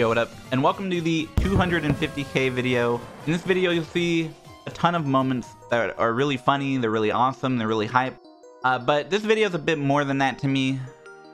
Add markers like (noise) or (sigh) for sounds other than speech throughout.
Yo, what up? And welcome to the 250k video. In this video, you'll see a ton of moments that are really funny, they're really awesome, they're really hype. Uh, but this video is a bit more than that to me.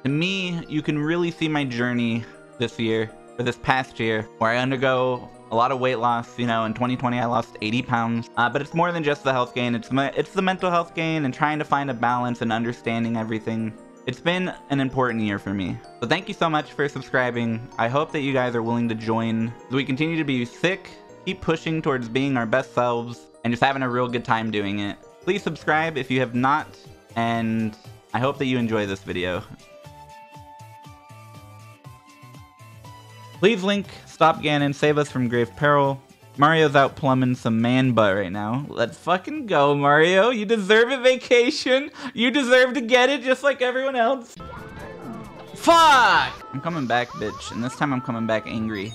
To me, you can really see my journey this year, or this past year, where I undergo a lot of weight loss. You know, in 2020, I lost 80 pounds. Uh, but it's more than just the health gain. It's, it's the mental health gain and trying to find a balance and understanding everything. It's been an important year for me. So thank you so much for subscribing. I hope that you guys are willing to join as we continue to be sick, keep pushing towards being our best selves, and just having a real good time doing it. Please subscribe if you have not, and I hope that you enjoy this video. Please link Stop Ganon, save us from grave peril. Mario's out plumbing some man butt right now. Let's fucking go, Mario. You deserve a vacation. You deserve to get it just like everyone else. Fuck! I'm coming back, bitch. And this time I'm coming back angry.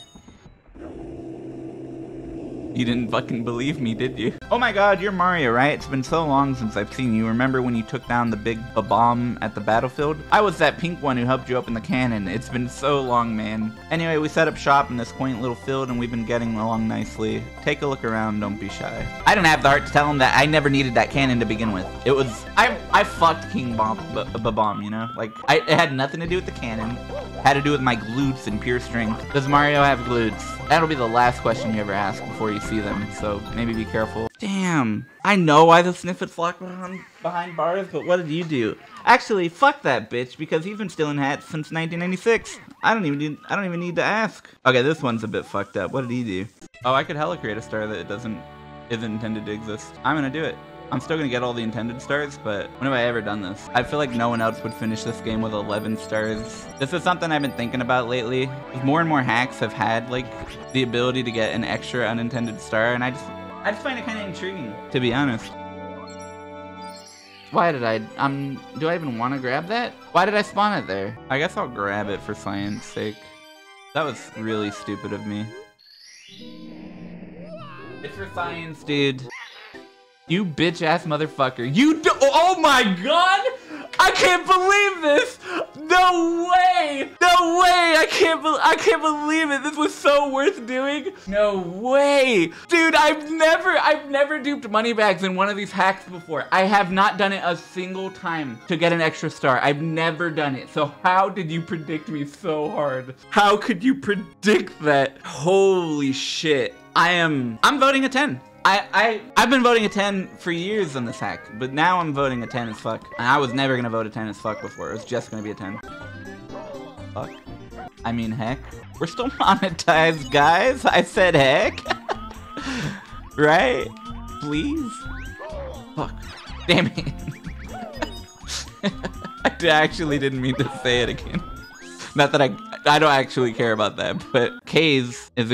You didn't fucking believe me, did you? Oh my god, you're Mario, right? It's been so long since I've seen you. Remember when you took down the big bomb at the battlefield? I was that pink one who helped you open the cannon. It's been so long, man. Anyway, we set up shop in this quaint little field and we've been getting along nicely. Take a look around, don't be shy. I don't have the heart to tell him that I never needed that cannon to begin with. It was... I I fucked King Bomb, Bomb, you know? Like, I, it had nothing to do with the cannon. Had to do with my glutes and pure strength. Does Mario have glutes? That'll be the last question you ever ask before you see them, so maybe be careful. Damn. I know why the Sniffet flock behind, behind bars, but what did you do? Actually, fuck that bitch, because he's been stealing hats since 1996. I don't even need, I don't even need to ask. Okay, this one's a bit fucked up. What did he do? Oh, I could hella create a star that doesn't, isn't intended to exist. I'm gonna do it. I'm still gonna get all the intended stars, but when have I ever done this? I feel like no one else would finish this game with 11 stars. This is something I've been thinking about lately. More and more hacks have had like the ability to get an extra unintended star, and I just, I just find it kind of intriguing, to be honest. Why did I, um, do I even want to grab that? Why did I spawn it there? I guess I'll grab it for science sake. That was really stupid of me. It's for science, dude. You bitch ass motherfucker. You do- Oh my god! I can't believe this! No way! No way! I can't be I can't believe it. This was so worth doing. No way. Dude, I've never I've never duped money bags in one of these hacks before. I have not done it a single time to get an extra star. I've never done it. So how did you predict me so hard? How could you predict that? Holy shit. I am I'm voting a 10. I, I, I've been voting a 10 for years on this hack, but now I'm voting a 10 as fuck. And I was never gonna vote a 10 as fuck before. It was just gonna be a 10. Fuck. I mean, heck. We're still (laughs) monetized, guys. I said heck. (laughs) right? Please? Fuck. Damn it. (laughs) I actually didn't mean to say it again. Not that I, I don't actually care about that, but Kaze is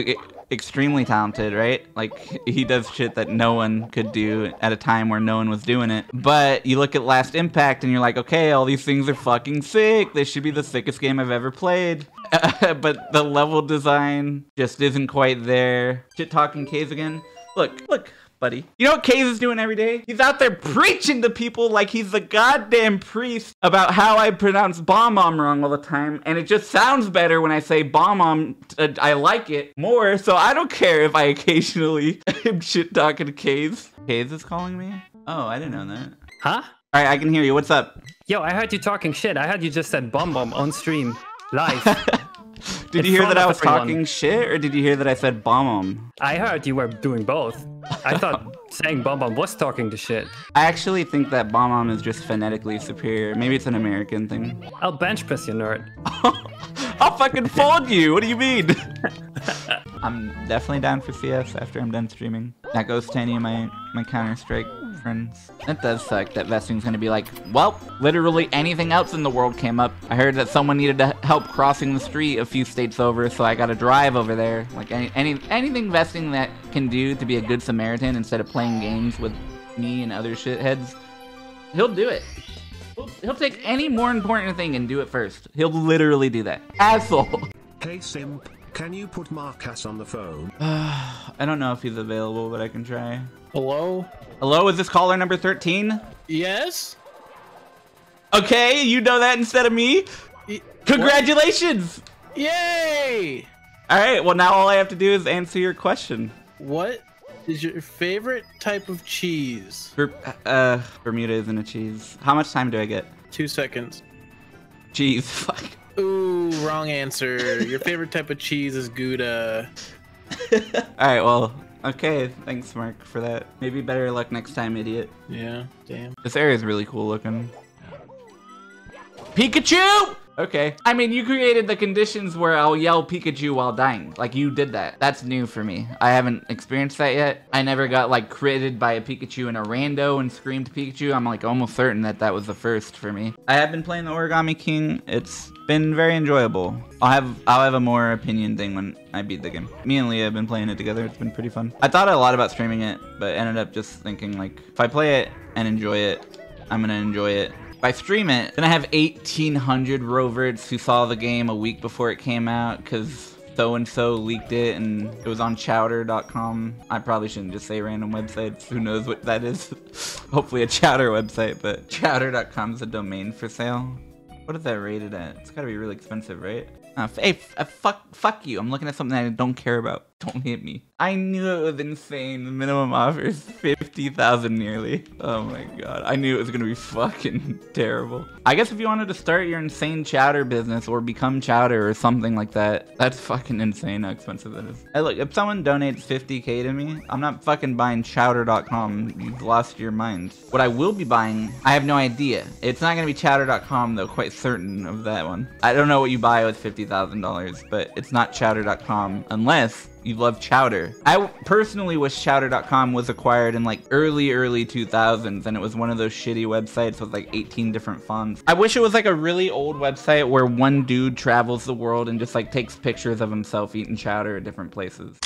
extremely talented, right? Like he does shit that no one could do at a time where no one was doing it. But you look at Last Impact and you're like, okay, all these things are fucking sick. This should be the sickest game I've ever played. (laughs) but the level design just isn't quite there. Shit talking Kaze again. Look, look, buddy. You know what Kaze is doing every day? He's out there preaching to people like he's the goddamn priest about how I pronounce bomb wrong all the time, and it just sounds better when I say bomb uh, I like it more, so I don't care if I occasionally am (laughs) shit talking to Kaze. Kaze is calling me? Oh, I didn't know that. Huh? All right, I can hear you. What's up? Yo, I heard you talking shit. I heard you just said bomb bomb on stream, live. (laughs) (laughs) did you hear that I was everyone. talking shit, or did you hear that I said bomb? I heard you were doing both. I (laughs) thought saying bomb bomb was talking to shit. I actually think that bomb bomb is just phonetically superior. Maybe it's an American thing. I'll bench press you, nerd. (laughs) I'll fucking fold you. What do you mean? I'm definitely down for CS after I'm done streaming. That goes to any of my, my Counter-Strike It does suck that Vesting's gonna be like, well, literally anything else in the world came up. I heard that someone needed to help crossing the street a few states over, so I gotta drive over there. Like any, any anything Vesting that can do to be a good Samaritan instead of playing games with me and other shitheads, he'll do it. He'll, he'll take any more important thing and do it first. He'll literally do that. Asshole. Hey Simp, can you put Marcus on the phone? (sighs) I don't know if he's available, but I can try. Hello? Hello, is this caller number 13? Yes? Okay, you know that instead of me? Congratulations! What? Yay! All right, well now all I have to do is answer your question. What is your favorite type of cheese? Ber- uh, Bermuda isn't a cheese. How much time do I get? Two seconds. Cheese. (laughs) Fuck. Ooh, wrong answer. Your favorite type of cheese is Gouda. (laughs) All right, well, okay. Thanks, Mark, for that. Maybe better luck next time, idiot. Yeah, damn. This area is really cool looking. Pikachu! Okay. I mean, you created the conditions where I'll yell Pikachu while dying. Like, you did that. That's new for me. I haven't experienced that yet. I never got, like, critted by a Pikachu in a rando and screamed Pikachu. I'm, like, almost certain that that was the first for me. I have been playing the Origami King. It's been very enjoyable. I'll have I'll have a more opinion thing when I beat the game. Me and Leah have been playing it together. It's been pretty fun. I thought a lot about streaming it, but ended up just thinking, like, if I play it and enjoy it, I'm gonna enjoy it if I stream it, then I have 1,800 roverts who saw the game a week before it came out because so-and-so leaked it and it was on chowder.com. I probably shouldn't just say random websites. Who knows what that is? (laughs) Hopefully a chowder website, but chowder.com is a domain for sale. What is that rated at? It's gotta be really expensive, right? Uh, hey, uh, fuck, fuck you. I'm looking at something I don't care about. (laughs) Don't hit me. I knew it was insane. The minimum offer is 50,000 nearly. Oh my god. I knew it was gonna be fucking (laughs) terrible. I guess if you wanted to start your insane chowder business or become chowder or something like that, that's fucking insane how expensive that is. Hey look, if someone donates 50k to me, I'm not fucking buying chowder.com. You've lost your mind. What I will be buying, I have no idea. It's not gonna be chowder.com though, quite certain of that one. I don't know what you buy with $50,000, but it's not chowder.com unless you love Chowder. I personally wish Chowder.com was acquired in like early, early 2000s and it was one of those shitty websites with like 18 different fonts. I wish it was like a really old website where one dude travels the world and just like takes pictures of himself eating chowder at different places.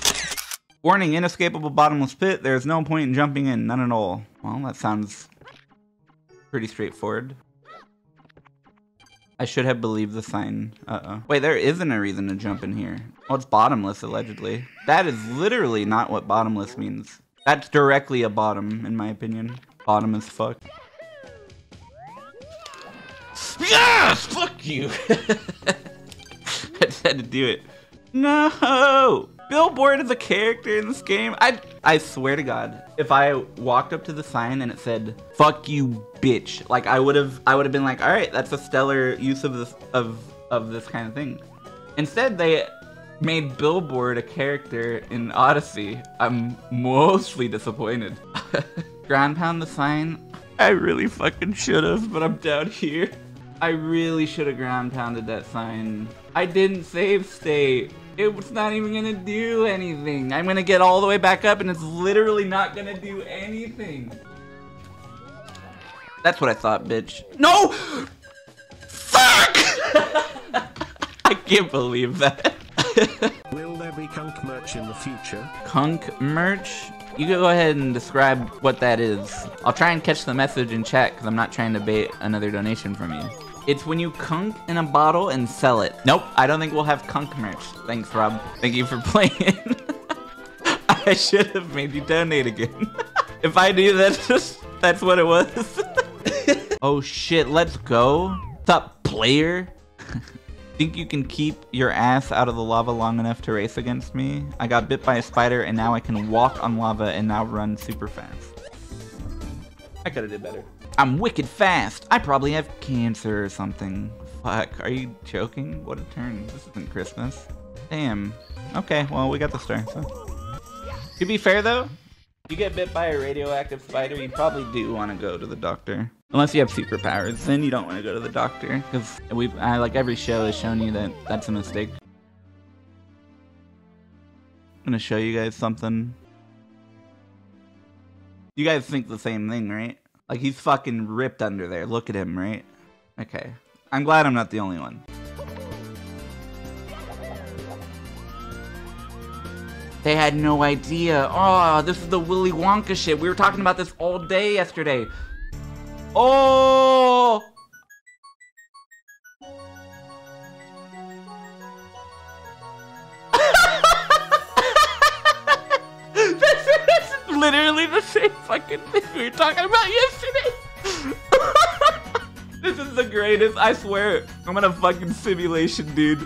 Warning, inescapable bottomless pit. There's no point in jumping in, none at all. Well, that sounds pretty straightforward. I should have believed the sign. Uh-oh. Wait, there isn't a reason to jump in here. Oh, it's bottomless, allegedly. That is literally not what bottomless means. That's directly a bottom, in my opinion. Bottom as fuck. Yes! Fuck you! (laughs) (laughs) I just had to do it. No! Billboard is a character in this game. I I swear to God, if I walked up to the sign and it said "fuck you, bitch," like I would have I would have been like, all right, that's a stellar use of this of of this kind of thing. Instead, they made Billboard a character in Odyssey. I'm mostly disappointed. (laughs) Ground pound the sign. I really fucking should have, but I'm down here. I really should have ground pounded that sign. I didn't save state. It's not even gonna do anything. I'm gonna get all the way back up and it's literally not gonna do anything. That's what I thought, bitch. No! Fuck! (laughs) I can't believe that. (laughs) Will there be Kunk merch in the future? Kunk merch? You go ahead and describe what that is. I'll try and catch the message in chat because I'm not trying to bait another donation from you. It's when you kunk in a bottle and sell it. Nope, I don't think we'll have kunk merch. Thanks, Rob. Thank you for (laughs) playing. (laughs) I should have made you donate again. (laughs) if I knew that, that's what it was. oh shit, let's go. Up, player? Think you can keep your ass out of the lava long enough to race against me? I got bit by a spider and now I can walk on lava and now run super fast. I could've did better. I'm wicked fast. I probably have cancer or something. Fuck, are you joking? What a turn. This isn't Christmas. Damn. Okay, well, we got the star, so. To be fair, though, you get bit by a radioactive spider, you probably do want to go to the doctor. Unless you have superpowers, then you don't want to go to the doctor. Because we, I, like every show has shown you that that's a mistake. I'm gonna show you guys something. You guys think the same thing, right? Like he's fucking ripped under there. Look at him, right? Okay. I'm glad I'm not the only one. They had no idea. Oh, this is the Willy Wonka shit. We were talking about this all day yesterday. Oh! Literally the same fucking thing we were talking about yesterday. (laughs) this is the greatest. I swear. I'm in a fucking simulation, dude.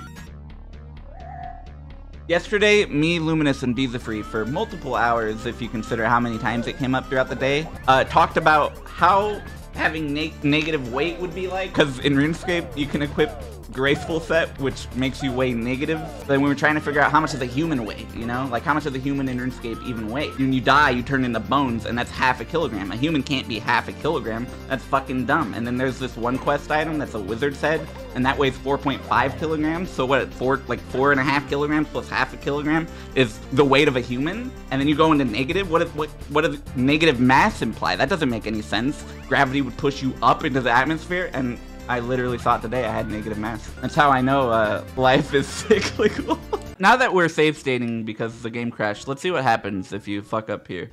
Yesterday, me, Luminous, and Beezafree, for multiple hours, if you consider how many times it came up throughout the day, uh, talked about how having ne negative weight would be like. Because in RuneScape, you can equip graceful set, which makes you weigh negative. Then we were trying to figure out how much does a human weigh, you know? Like how much does a human in RuneScape even weigh? When you die, you turn into bones, and that's half a kilogram. A human can't be half a kilogram. That's fucking dumb. And then there's this one quest item that's a wizard's head, and that weighs 4.5 kilograms. So what, four, like four and a half kilograms plus half a kilogram is the weight of a human? And then you go into negative? What, if, what, what does negative mass imply? That doesn't make any sense. Gravity would push you up into the atmosphere, and I literally thought today I had negative mass. That's how I know uh, life is (laughs) cyclical. now that we're save stating because the game crashed, let's see what happens if you fuck up here.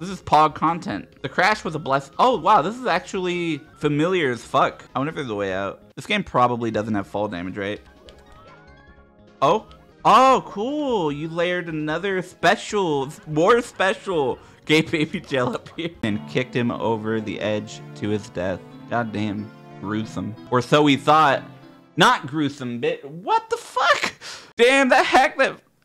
This is POG content. The crash was a bless- Oh, wow, this is actually familiar as fuck. I wonder if there's a way out. This game probably doesn't have fall damage, right? Oh? Oh, cool. You layered another special, more special gay baby gel up here. And kicked him over the edge to his death. Goddamn gruesome. Or so we thought. Not gruesome, bit. What the fuck? Damn, the heck that. (laughs)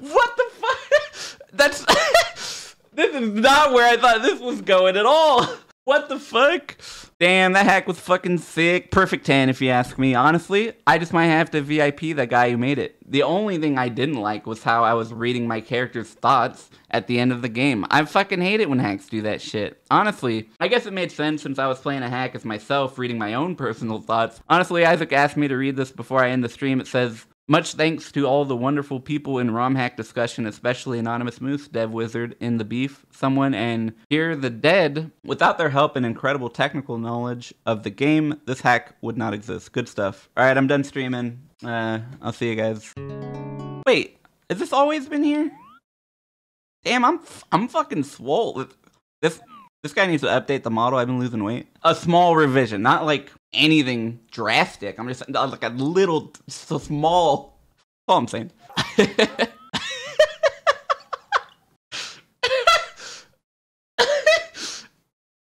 what the fuck? That's. (laughs) this is not where I thought this was going at all. What the fuck? Damn, that hack was fucking sick. Perfect 10 if you ask me. Honestly, I just might have to VIP that guy who made it. The only thing I didn't like was how I was reading my character's thoughts at the end of the game. I fucking hate it when hacks do that shit. Honestly, I guess it made sense since I was playing a hack as myself, reading my own personal thoughts. Honestly, Isaac asked me to read this before I end the stream. It says, much thanks to all the wonderful people in ROM hack discussion, especially Anonymous Moose, Dev Wizard, In the Beef, someone, and Here the Dead. Without their help and incredible technical knowledge of the game, this hack would not exist. Good stuff. All right, I'm done streaming. Uh, I'll see you guys. Wait, has this always been here? Damn, I'm I'm fucking swole. This this guy needs to update the model. I've been losing weight. A small revision, not like anything drastic. I'm just uh, like a little, so small. That's all I'm saying. (laughs)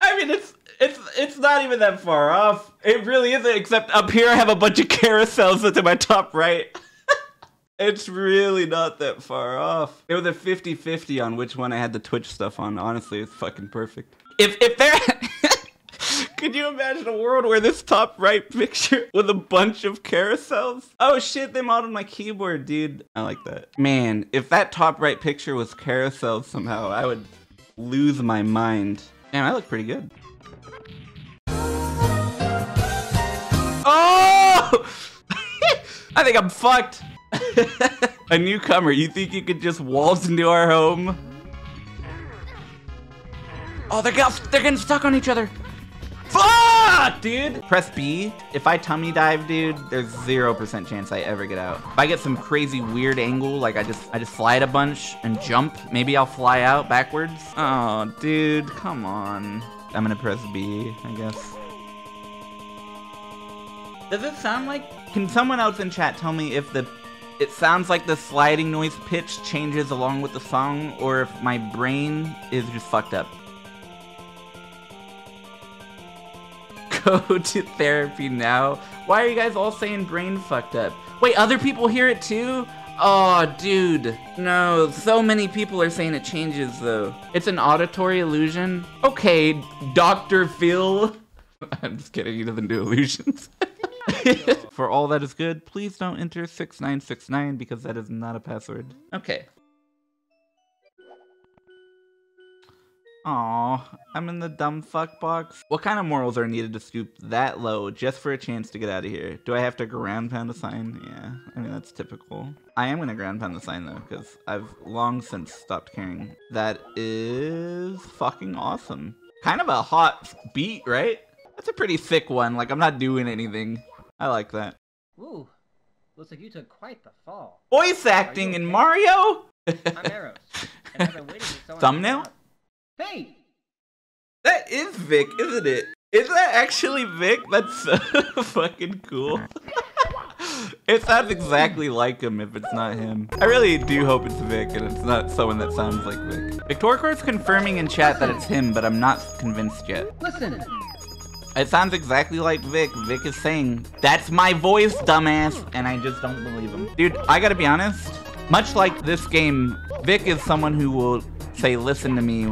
I mean, it's it's it's not even that far off. It really isn't. Except up here, I have a bunch of carousels that's in my top right. It's really not that far off. It was a 50-50 on which one I had the Twitch stuff on. Honestly, it's fucking perfect. If if there (laughs) Could you imagine a world where this top right picture with a bunch of carousels? Oh shit, they modeled my keyboard, dude. I like that. Man, if that top right picture was carousels somehow, I would lose my mind. Damn, I look pretty good. Oh! (laughs) I think I'm fucked. A newcomer, you think you could just waltz into our home? Oh, they're, got, they're getting stuck on each other. Fuck, dude. Press B. If I tummy dive, dude, there's 0% chance I ever get out. If I get some crazy weird angle, like I just I just slide a bunch and jump, maybe I'll fly out backwards. Oh, dude, come on. I'm gonna press B, I guess. Does it sound like... Can someone else in chat tell me if the it sounds like the sliding noise pitch changes along with the song, or if my brain is just fucked up. (laughs) Go to therapy now. Why are you guys all saying brain fucked up? Wait, other people hear it too? Oh, dude. No, so many people are saying it changes, though. It's an auditory illusion? Okay, Dr. Phil. (laughs) I'm just kidding, he doesn't do illusions. (laughs) (laughs) For all that is good, please don't enter 6969 because that is not a password. Okay. Aw, I'm in the dumb fuck box. What kind of morals are needed to stoop that low just for a chance to get out of here? Do I have to ground pound a sign? Yeah, I mean, that's typical. I am gonna ground pound the sign though, because I've long since stopped caring. That is fucking awesome. Kind of a hot beat, right? That's a pretty thick one, like I'm not doing anything. I like that. Ooh, looks like you took quite the fall. Voice acting in Mario? I'm Eros, and I've been waiting for (laughs) someone Thumbnail? Hey! That is Vic, isn't it? Is that actually Vic? That's so (laughs) fucking cool. (laughs) it sounds exactly like him if it's not him. I really do hope it's Vic and it's not someone that sounds like Vic. Victorcor's confirming in chat that it's him, but I'm not convinced yet. Listen! It sounds exactly like Vic. Vic is saying, that's my voice, dumbass. And I just don't believe him. Dude, I gotta be honest. Much like this game, Vic is someone who will say, listen to me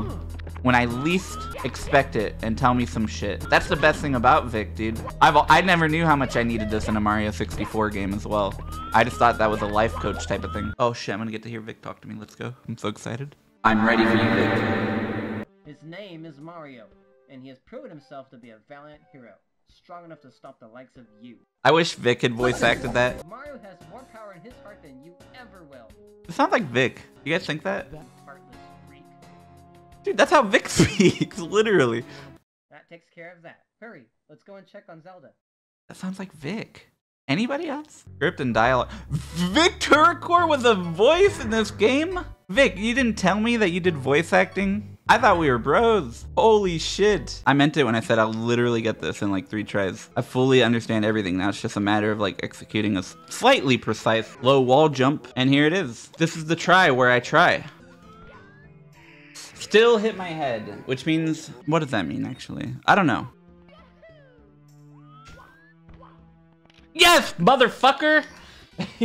when I least expect it and tell me some shit. That's the best thing about Vic, dude. I've I never knew how much I needed this in a Mario 64 game as well. I just thought that was a life coach type of thing. Oh shit, I'm gonna get to hear Vic talk to me. Let's go. I'm so excited. I'm ready for you, Vic. His name is Mario, and he has proven himself to be a valiant hero, strong enough to stop the likes of you. I wish Vic had voice acted that. Mario has more power in his heart than you ever will. It sounds like Vic. You guys think that? Heartless freak. Dude, that's how Vic (laughs) speaks, literally. That takes care of that. Hurry, let's go and check on Zelda. That sounds like Vic. Anybody else? Script and dialogue. Vic Turcor was a voice in this game? Vic, you didn't tell me that you did voice acting? I thought we were bros. Holy shit. I meant it when I said I'll literally get this in like three tries. I fully understand everything. Now it's just a matter of like executing a slightly precise low wall jump. And here it is. This is the try where I try. Still hit my head, which means, what does that mean actually? I don't know. Yes, motherfucker! (laughs)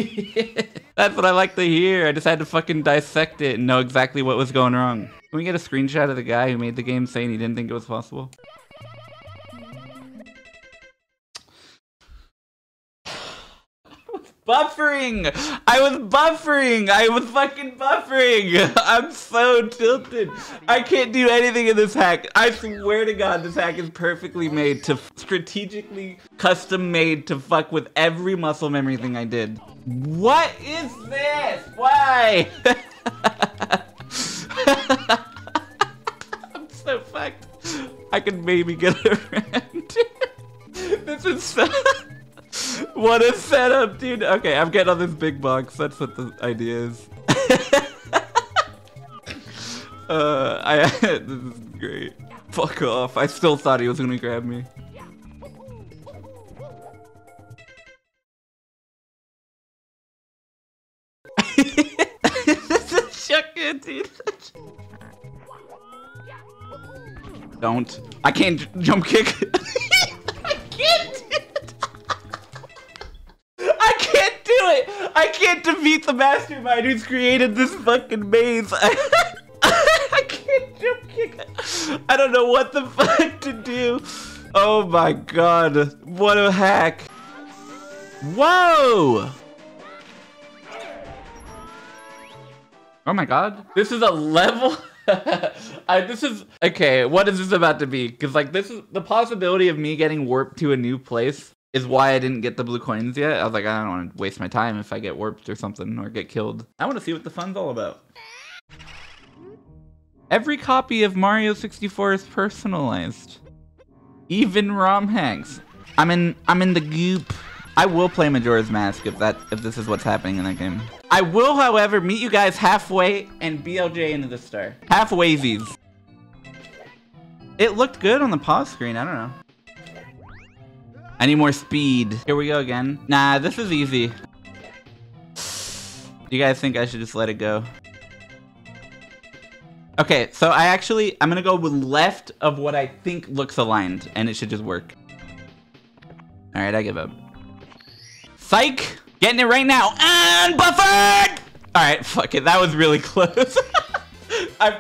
That's what I like to hear. I just had to fucking dissect it and know exactly what was going wrong. Can we get a screenshot of the guy who made the game saying he didn't think it was possible? Buffering! I was buffering! I was fucking buffering! (laughs) I'm so tilted. I can't do anything in this hack. I swear to god this hack is perfectly made to strategically custom made to fuck with every muscle memory thing I did. What is this? Why? (laughs) I'm so fucked. I can maybe get (laughs) around. What a setup, dude. Okay, I'm getting on this big box. That's what the idea is. (laughs) uh, I (laughs) this is great. Fuck off. I still thought he was gonna grab me. (laughs) this is dude. Don't. I can't jump kick. Do it. I can't defeat the mastermind who's created this fucking maze. (laughs) I can't jump kick. I don't know what the (laughs) fuck to do. Oh my god. What a hack. Whoa. Oh my god. This is a level. (laughs) I, this is okay. What is this about to be? Because like this is the possibility of me getting warped to a new place is why I didn't get the blue coins yet. I was like, I don't want to waste my time if I get warped or something or get killed. I want to see what the fun's all about. Every copy of Mario 64 is personalized. Even ROM hacks. I'm in. I'm in the goop. I will play Majora's Mask if that if this is what's happening in that game. I will, however, meet you guys halfway and BLJ into the star. Halfwaysies. It looked good on the pause screen. I don't know. I need more speed. Here we go again. Nah, this is easy. You guys think I should just let it go? Okay, so I actually, I'm gonna go with left of what I think looks aligned, and it should just work. All right, I give up. Psych! Getting it right now, and buffered! All right, fuck it, that was really (laughs) close. (laughs) I'm,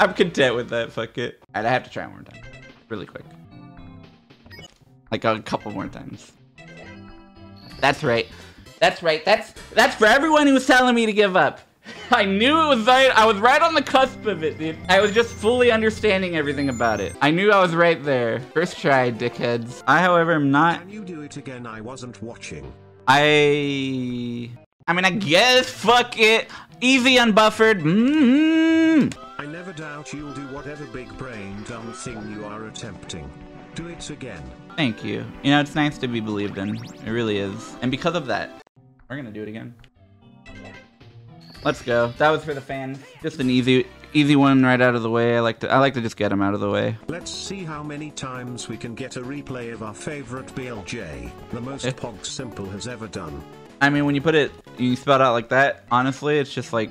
I'm content with that, fuck it. All right, I have to try one more time, really quick. Like a couple more times. That's right. That's right. That's that's for everyone who was telling me to give up. (laughs) I knew it was right. I was right on the cusp of it, dude. I was just fully understanding everything about it. I knew I was right there. First try, dickheads. I, however, am not. Can you do it again? I wasn't watching. I. I mean, I guess. Fuck it. Easy unbuffered. Mm -hmm. I never doubt you'll do whatever big brain dumb thing you are attempting. Do it again. Thank you. You know, it's nice to be believed in. It really is. And because of that, we're gonna do it again. Let's go. That was for the fans. Just an easy, easy one right out of the way. I like to, I like to just get them out of the way. Let's see how many times we can get a replay of our favorite BLJ, the most Eh? Pog Simple has ever done. I mean, when you put it, you spell it out like that. Honestly, it's just like.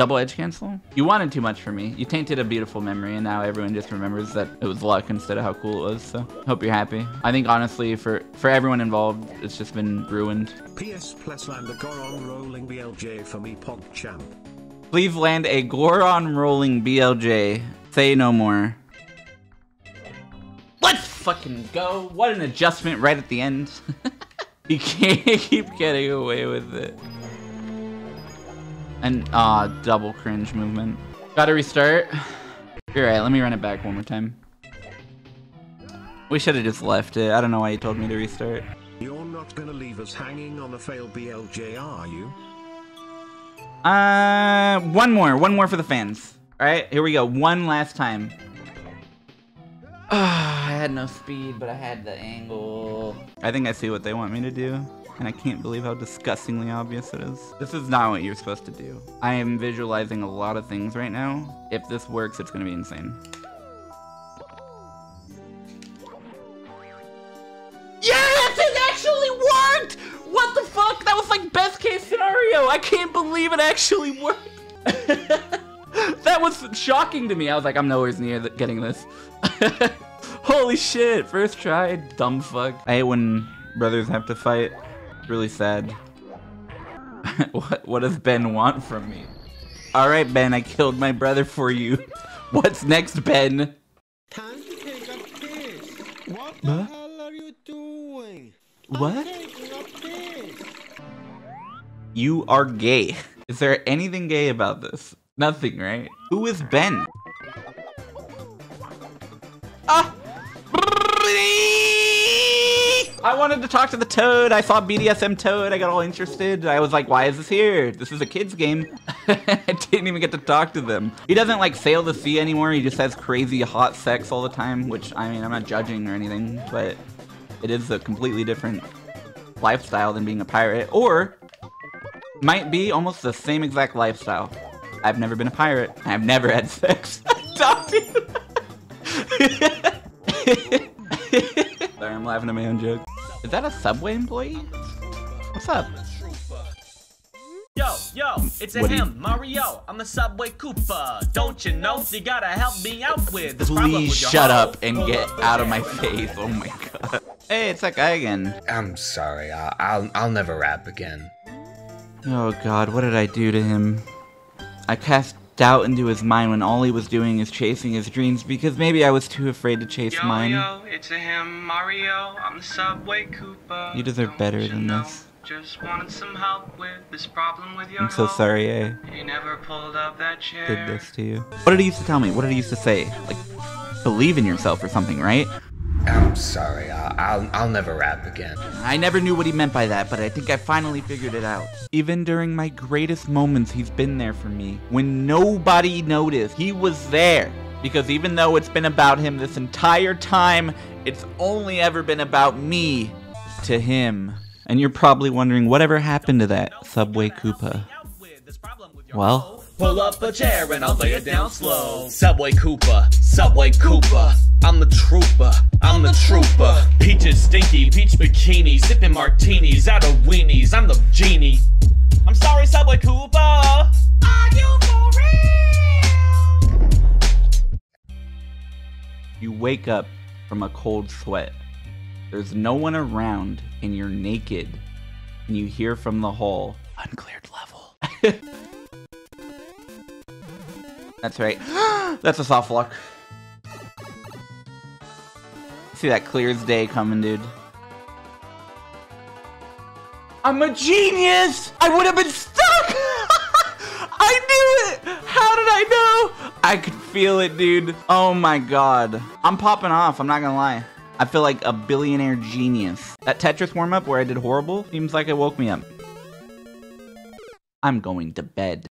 Double edge cancel? You wanted too much for me. You tainted a beautiful memory, and now everyone just remembers that it was luck instead of how cool it was. So, hope you're happy. I think honestly, for for everyone involved, it's just been ruined. PS plus land a Goron rolling BLJ for me pog champ. Please land a Goron rolling BLJ. Say no more. Let's fucking go. What an adjustment right at the end. (laughs) you can't (laughs) keep getting away with it. And, ah, double cringe movement. Gotta restart. You're right, let me run it back one more time. We should have just left it. I don't know why you told me to restart. You're not gonna leave us hanging on a failed BLJ, are you? Uh, one more. One more for the fans. Alright, here we go. One last time. Ah, (sighs) I had no speed, but I had the angle. I think I see what they want me to do, and I can't believe how disgustingly obvious it is. This is not what you're supposed to do. I am visualizing a lot of things right now. If this works, it's gonna be insane. Yes, it actually worked! What the fuck? That was like best case scenario. I can't believe it actually worked. (laughs) that was shocking to me. I was like, I'm nowhere near getting this. (laughs) Holy shit, first try, dumb fuck. I hate when brothers have to fight. Really sad. (laughs) what, what does Ben want from me? Alright, Ben, I killed my brother for you. (laughs) What's next, Ben? Time to take a piss. What the Huh? hell are you doing? What? I'm a piss. You are gay. Is there anything gay about this? Nothing, right? Who is Ben? Ah! I wanted to talk to the toad. I saw BDSM toad. I got all interested. I was like, why is this here? This is a kid's game. (laughs) I didn't even get to talk to them. He doesn't like sail the sea anymore. He just has crazy hot sex all the time, which I mean, I'm not judging or anything, but it is a completely different lifestyle than being a pirate. Or might be almost the same exact lifestyle. I've never been a pirate. I've never had (laughs) sex. (laughs) To you. Sorry, I'm laughing at my own joke. Is that a Subway employee? What's up? Yo, yo, it's a What do you- him, Mario. I'm the Subway Koopa. Don't you know? You gotta help me out with this problem Please with shut hoe. up and get out of my face. Oh my god. Hey, it's that guy again. I'm sorry. I'll, I'll I'll never rap again. Oh god, what did I do to him? I cast doubt into his mind when all he was doing is chasing his dreams because maybe I was too afraid to chase Yo, mine. yo, it's a him, Mario. I'm the Subway Koopa. You deserve Don't better you than know? this. Just wanted some help with this problem with your I'm so sorry eh? I You never pulled up that chair. did this to you. What did he used to tell me? What did he used to say? Like, believe in yourself or something, right? I'm sorry. I'll I'll, I'll never rap again. I never knew what he meant by that, but I think I finally figured it out. Even during my greatest moments, he's been there for me. When nobody noticed, he was there. Because even though it's been about him this entire time, it's only ever been about me to him. And you're probably wondering whatever happened to that Subway Koopa. Well, Pull up a chair and I'll lay it down slow. Subway Koopa, Subway Koopa. I'm the trooper, I'm the trooper. Peaches stinky, peach bikini, sipping martinis out of weenies. I'm the genie. I'm sorry, Subway Koopa. Are you for real? you wake up from a cold sweat. There's no one around, and you're naked. And you hear from the hall, uncleared level. (laughs) That's right. (gasps) That's a soft lock. See that clear as day coming, dude. I'm a genius! I would have been stuck! (laughs) I knew it! How did I know? I could feel it, dude. Oh my god. I'm popping off, I'm not gonna lie. I feel like a billionaire genius. That Tetris warm up where I did horrible seems like it woke me up. I'm going to bed.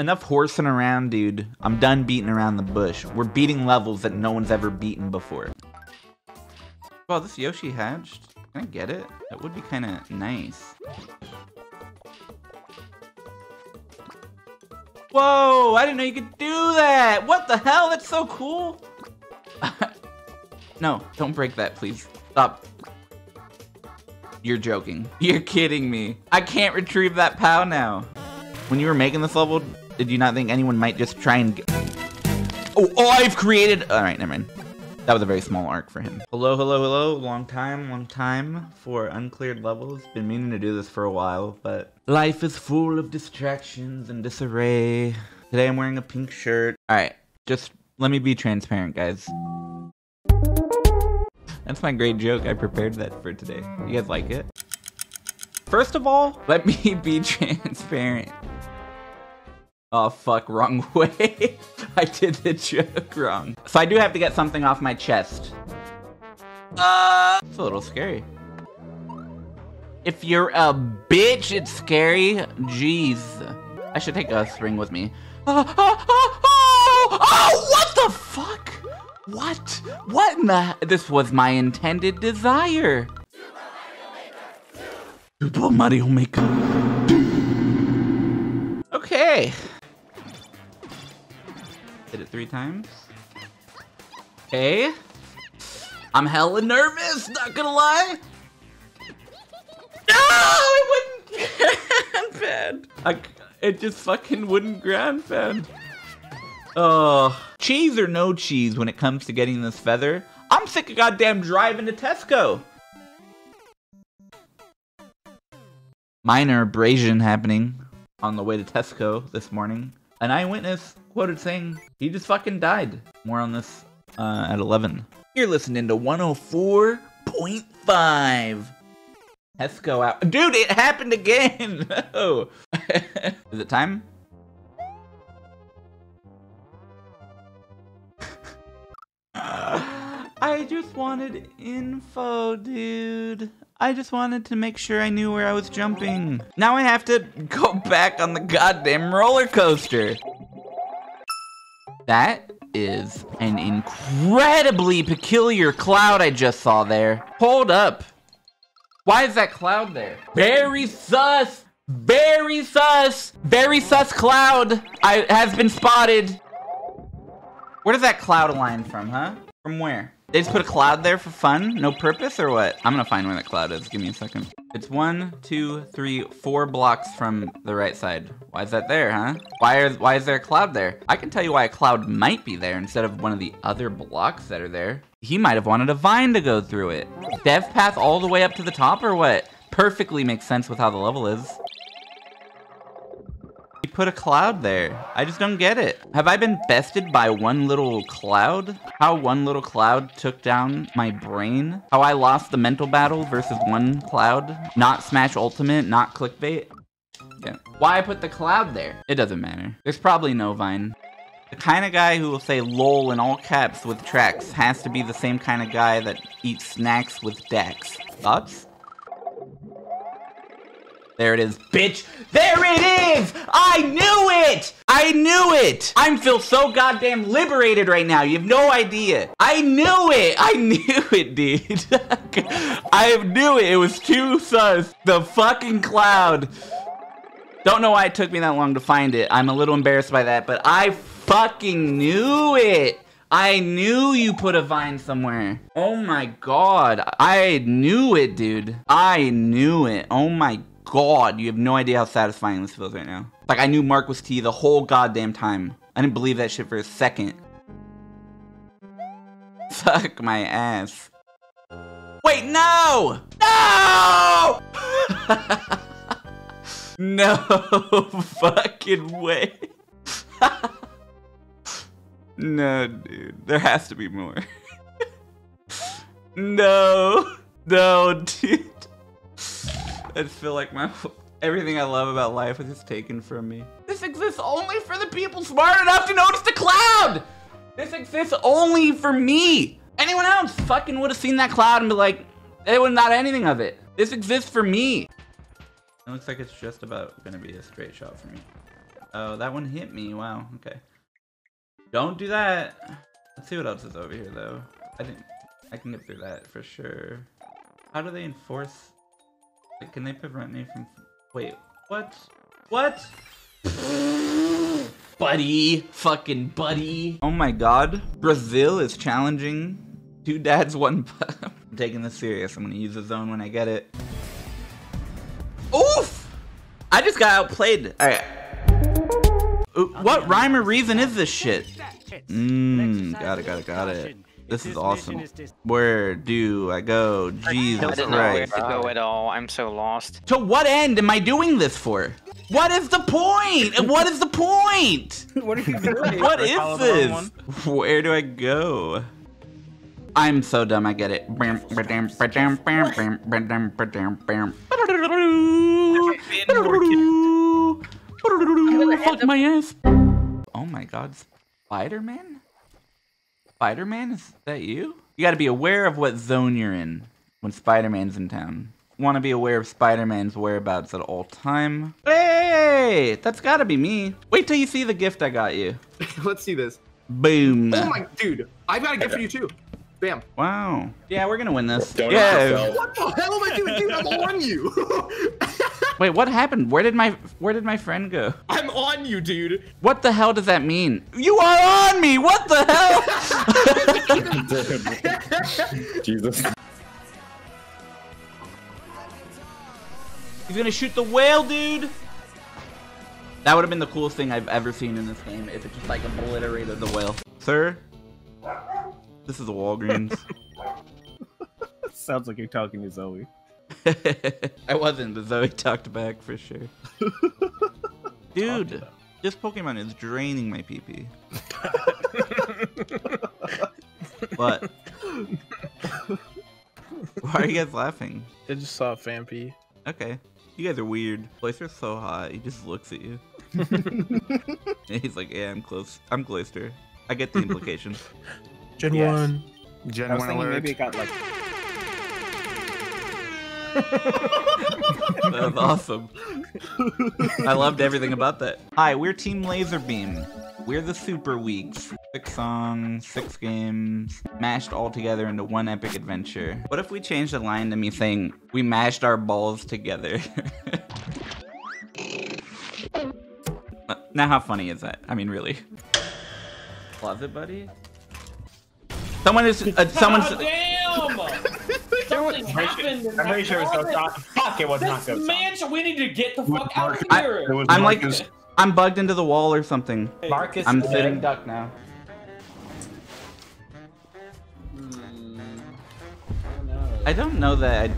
Enough horsing around, dude. I'm done beating around the bush. We're beating levels that no one's ever beaten before. Well, this Yoshi hatched. Can I get it? That would be kind of nice. Whoa! I didn't know you could do that! What the hell? That's so cool! (laughs) no, don't break that, please. Stop. You're joking. (laughs) You're kidding me. I can't retrieve that POW now. When you were making this level, did you not think anyone might just try and get... Oh, oh, I've created... All right, never mind. That was a very small arc for him. Hello, hello, hello. Long time, long time for uncleared levels. Been meaning to do this for a while, but life is full of distractions and disarray. Today I'm wearing a pink shirt. All right, just let me be transparent, guys. That's my great joke. I prepared that for today. You guys like it? First of all, (laughs) let me be (laughs) transparent. Oh fuck, wrong (laughs) way. I did the joke wrong. So I do have to get something off my chest. Uh, it's a little scary. If you're a bitch, it's scary. Jeez. I should take a string with me. Oh, (laughs) oh, what the fuck? What? What in the? This was my intended desire. Super Mario Maker. Okay. Did it three times. Okay. I'm hella nervous, not gonna lie. No, it wouldn't ground. I, it just fucking wouldn't pound. Oh, cheese or no cheese when it comes to getting this feather? I'm sick of goddamn driving to Tesco. Minor abrasion happening on the way to Tesco this morning. An eyewitness quoted saying he just fucking died. More on this uh, at 11. You're listening to 104.5. Tesco out. Dude, it happened again. (laughs) (laughs) Is it time? (sighs) I just wanted info, dude. I just wanted to make sure I knew where I was jumping. Now I have to go (laughs) back on the goddamn roller coaster. That is an incredibly peculiar cloud I just saw there. Hold up. Why is that cloud there? Very sus. Very sus. Very sus cloud I, has been spotted. Where does that cloud align from, huh? From where? They just put a cloud there for fun? No purpose or what? I'm gonna find where that cloud is. Give me a second. It's one, two, three, four blocks from the right side. Why is that there, huh? Why, are, why is there a cloud there? I can tell you why a cloud might be there instead of one of the other blocks that are there. He might have wanted a vine to go through it. Dev path all the way up to the top or what? Perfectly makes sense with how the level is. He put a cloud there. I just don't get it. Have I been bested by one little cloud? How one little cloud took down my brain? How I lost the mental battle versus one cloud? Not Smash Ultimate, not clickbait? Yeah. Why I put the cloud there? It doesn't matter. There's probably no vine. The kind of guy who will say lol in all caps with tracks has to be the same kind of guy that eats snacks with Dax. Thoughts? There it is, bitch. There it is! I knew it! I knew it! I feel so goddamn liberated right now. You have no idea. I knew it! I (laughs) knew it, dude. (laughs) I knew it. It was too sus. The fucking cloud. Don't know why it took me that long to find it. I'm a little embarrassed by that, but I fucking knew it. I knew you put a vine somewhere. Oh my god. I knew it, dude. I knew it. Oh my god, you have no idea how satisfying this feels right now. Like, I knew Mark was T the whole goddamn time. I didn't believe that shit for a second. (laughs) Fuck my ass. Wait, no! No! (laughs) no (laughs) fucking way. no, dude. There has to be more. no. No, dude. I just feel like my (laughs) everything I love about life is just taken from me. This exists only for the people smart enough to notice the cloud! This exists only for me! Anyone else fucking would have seen that cloud and be like, they would not anything of it. This exists for me. It looks like it's just about gonna be a straight shot for me. Oh, that one hit me. Wow, okay. Don't do that. Let's see what else is over here though. I think I can get through that for sure. How do they enforce can they prevent me from... Wait, what? What? (sighs) buddy. Fucking buddy. Oh my god. Brazil is challenging two dads, one (laughs) I'm taking this serious. I'm gonna use the zone when I get it. Oof! I just got outplayed. All right. What rhyme or reason is this shit? Mmm, got it, got it, got it. This is awesome. Where do I go? Jesus Christ! I don't know where Christ. to go at all. I'm so lost. To what end am I doing this for? What is the point? What is the point? (laughs) What are you (laughs) doing? What is this? Where do I go? I'm so dumb, I get it. Fuck my ass. Oh my god, Spider-Man? Spider-Man, is that you? You gotta be aware of what zone you're in when Spider-Man's in town. Want to be aware of Spider-Man's whereabouts at all time. Hey, that's gotta be me. Wait till you see the gift I got you. (laughs) Let's see this. Boom. Oh my, dude, I've got a gift for you too. Bam. Wow. Yeah, we're gonna win this. Don't yeah. What the hell am I doing, dude? I'm on you. (laughs) Wait, what happened? Where did my Where did my friend go? I'm on you, dude. What the hell does that mean? You are on me. What the hell? (laughs) Jesus. He's gonna shoot the whale, dude. That would have been the coolest thing I've ever seen in this game if it just like obliterated the whale. Sir, this is a Walgreens. (laughs) Sounds like you're talking to Zoe. (laughs) I wasn't, but Zoe talked back for sure. (laughs) Dude, this Pokemon is draining my PP. what? Why are you guys laughing? I just saw Fampy. Okay. You guys are weird. Cloyster's so hot. He just looks at you. And he's like, yeah, I'm close. I'm Cloyster. I get the implication. Gen Yes. 1. Gen I was 1 thinking alert. maybe it got like. (laughs) That was awesome. I loved everything about that. Hi, we're Team Laserbeam. We're the Super Weeks. Six songs, six games, mashed all together into one epic adventure. What if we changed the line to me saying, we mashed our balls together? (laughs) now how funny is that? I mean, really. Closet buddy? Someone is, uh, someone's... Damn! Something happened. I'm pretty sure it was closet. Ghost Fuck, it was not This Ghost mansion, we need to get the fuck out of here. I'm like, I'm bugged into the wall or something. Marcus I'm is sitting duck now. I don't know that I...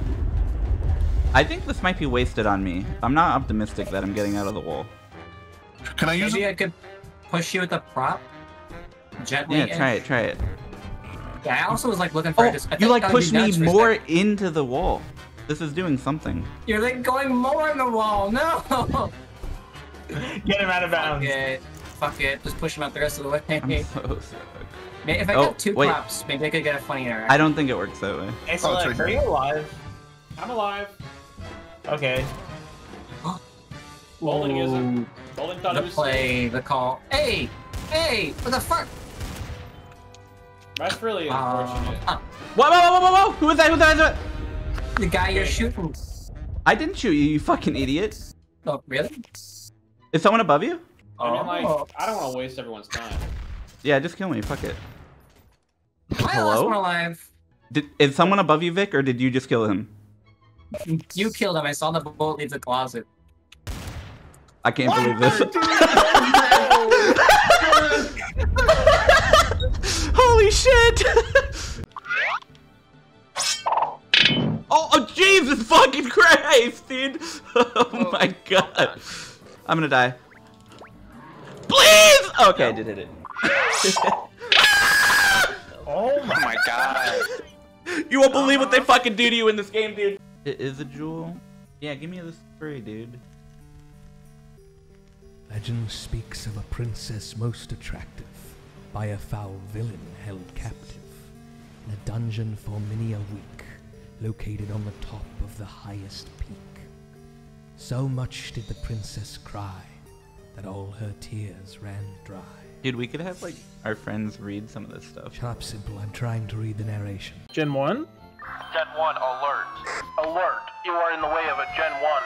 I think this might be wasted on me. I'm not optimistic that I'm getting out of the wall. Can I use Maybe I could push you with the prop gently. Yeah, try it, try it. Yeah, I also was like looking for Oh, this. I you like that would be pushed me more sec- into the wall. This is doing something. You're like going more in the wall. No. Get him out of bounds. Fuck it. Fuck it. Just push him out the rest of the way. I'm (laughs) so sorry. Maybe if I Oh, got two wait. props, maybe I could get a funny interaction. I don't think it works that way. Hey, so Oh, like, are you alive? I'm alive. Okay. (gasps) Bowling isn't. Ooh, Bowling thought the it was play, the call. Hey, hey, what the fuck? That's really Uh, unfortunate. uh, Whoa, whoa, whoa, whoa, whoa! Who was that? Who was that? Who was that? the guy you're shooting. I didn't shoot you, you fucking idiot. Oh, really? Is someone above you? I mean, like, Oh. I don't want to waste everyone's time. Yeah, just kill me. Fuck it. I Hello? lost one alive. Did, is someone above you, Vic, or did you just kill him? You killed him. I saw the bullet leave the closet. I can't believe this. (laughs) (laughs) (laughs) Holy shit! (laughs) oh, oh, Jesus fucking Christ, dude! (laughs) Oh, oh, oh my god. I'm gonna die. Please! Okay, I did hit it. (laughs) Oh my, my god. You won't believe what they uh-huh. fucking do to you in this game, dude. It is a jewel. Yeah, give me this spray, dude. Legend speaks of a princess most attractive, by a foul villain held captive, in a dungeon for many a week, located on the top of the highest peak. So much did the princess cry, that all her tears ran dry. Dude, we could have, like, our friends read some of this stuff. Shut up, Simple, I'm trying to read the narration. Gen 1? Gen 1 alert. Alert. You are in the way of a Gen 1.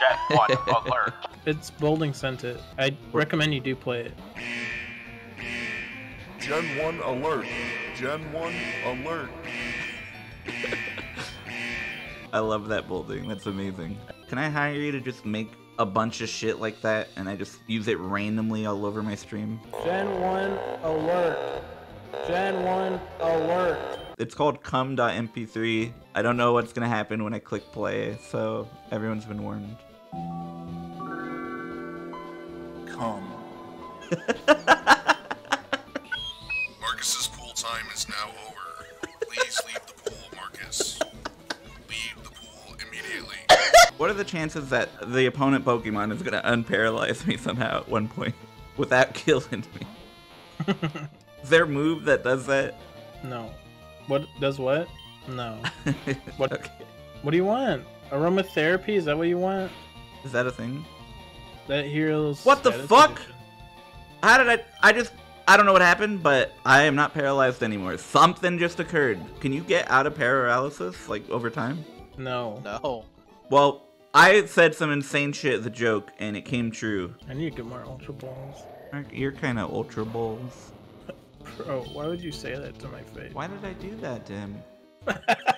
Gen 1 (laughs) alert. It's Bowling sent it. I recommend you do play it. Gen 1 alert. Gen 1 alert. I love that building. That's amazing. Can I hire you to just make a bunch of shit like that and I just use it randomly all over my stream? Gen 1 alert. Gen 1 alert. It's called cum.mp3. I don't know what's gonna happen when I click play, so everyone's been warned. Come. (laughs) Marcus's pool time is now over. Please leave the pool, Marcus. Leave the pool immediately. What are the chances that the opponent Pokemon is gonna unparalyze me somehow at one point without (laughs) killing me? is there a move that does that? No. What does what? No. (laughs) What? Okay. What do you want? Aromatherapy? Is that what you want? Is that a thing? That hero's. What the fuck? edition. How did I? I just. I don't know what happened, but I am not paralyzed anymore. Something just occurred. Can you get out of paralysis, like, over time? No. No. Well, I said some insane shit as a joke, and it came true. I need to get more Ultra Balls. You're kind of ultra balls. (laughs) Bro, why would you say that to my face? Why did I do that to him? (laughs)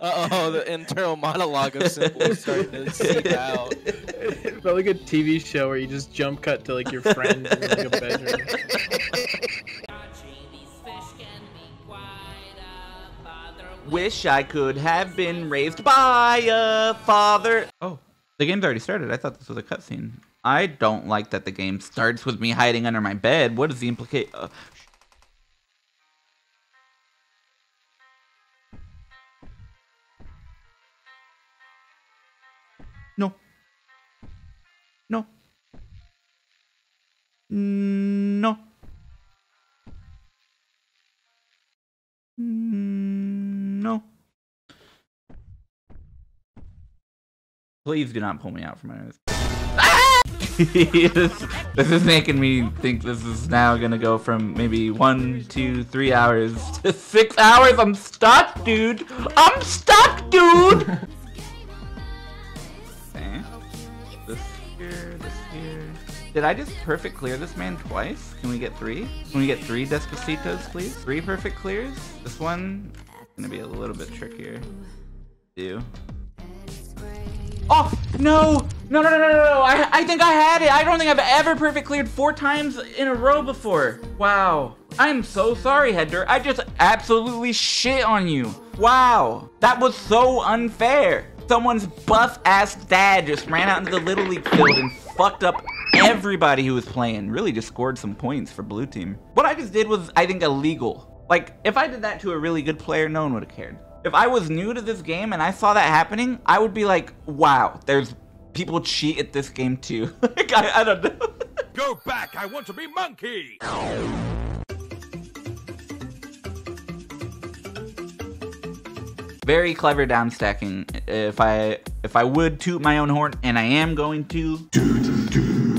Uh oh, the internal monologue of Simple is starting to seep out. it felt like a TV show where you just jump cut to like your friends in like a bedroom. Wish I could have been raised by a father. Oh, the game's already started. I thought this was a cutscene. I don't like that the game starts with me hiding under my bed. What is the implication? Uh, No. No. Please do not pull me out from my nose. Ah! (laughs) this, this is making me think this is now gonna go from maybe one, two, three hours to six hours. I'm stuck, dude. I'm stuck, dude. (laughs) Did I just perfect clear this man twice? Can we get three? Can we get three Despacitos, please? Three perfect clears? This one gonna be a little bit trickier. Do. Oh, no! No, no, no, no, no, I, I think I had it. I don't think I've ever perfect cleared four times in a row before. Wow. I'm so sorry, Hedger. I just absolutely shit on you. Wow. That was so unfair. Someone's buff-ass dad just ran out into the Little League field and fucked up everybody who was playing. Really just scored some points for blue team. What I just did was, I think, illegal. Like, if I did that to a really good player, no one would have cared. If I was new to this game and I saw that happening, I would be like, wow, there's people cheat at this game too. (laughs) like, I, I don't know. (laughs) Go back! I want to be monkey! Very clever downstacking. If I if I would toot my own horn, and I am going to.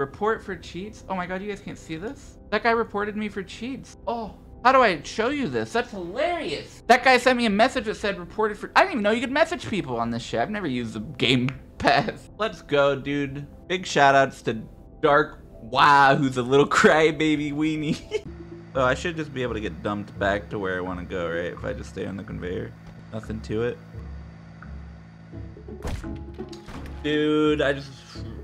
Report for cheats? Oh my god, you guys can't see this? That guy reported me for cheats. Oh, how do I show you this? That's hilarious. That guy sent me a message that said reported for- I didn't even know you could message people on this shit. I've never used the Game (laughs) Pass. Let's go, dude. Big shout outs to Dark Wow, who's a little (laughs) crybaby weenie. (laughs) oh, I should just be able to get dumped back to where I want to go, right? If I just stay on the conveyor. Nothing to it. Dude, I just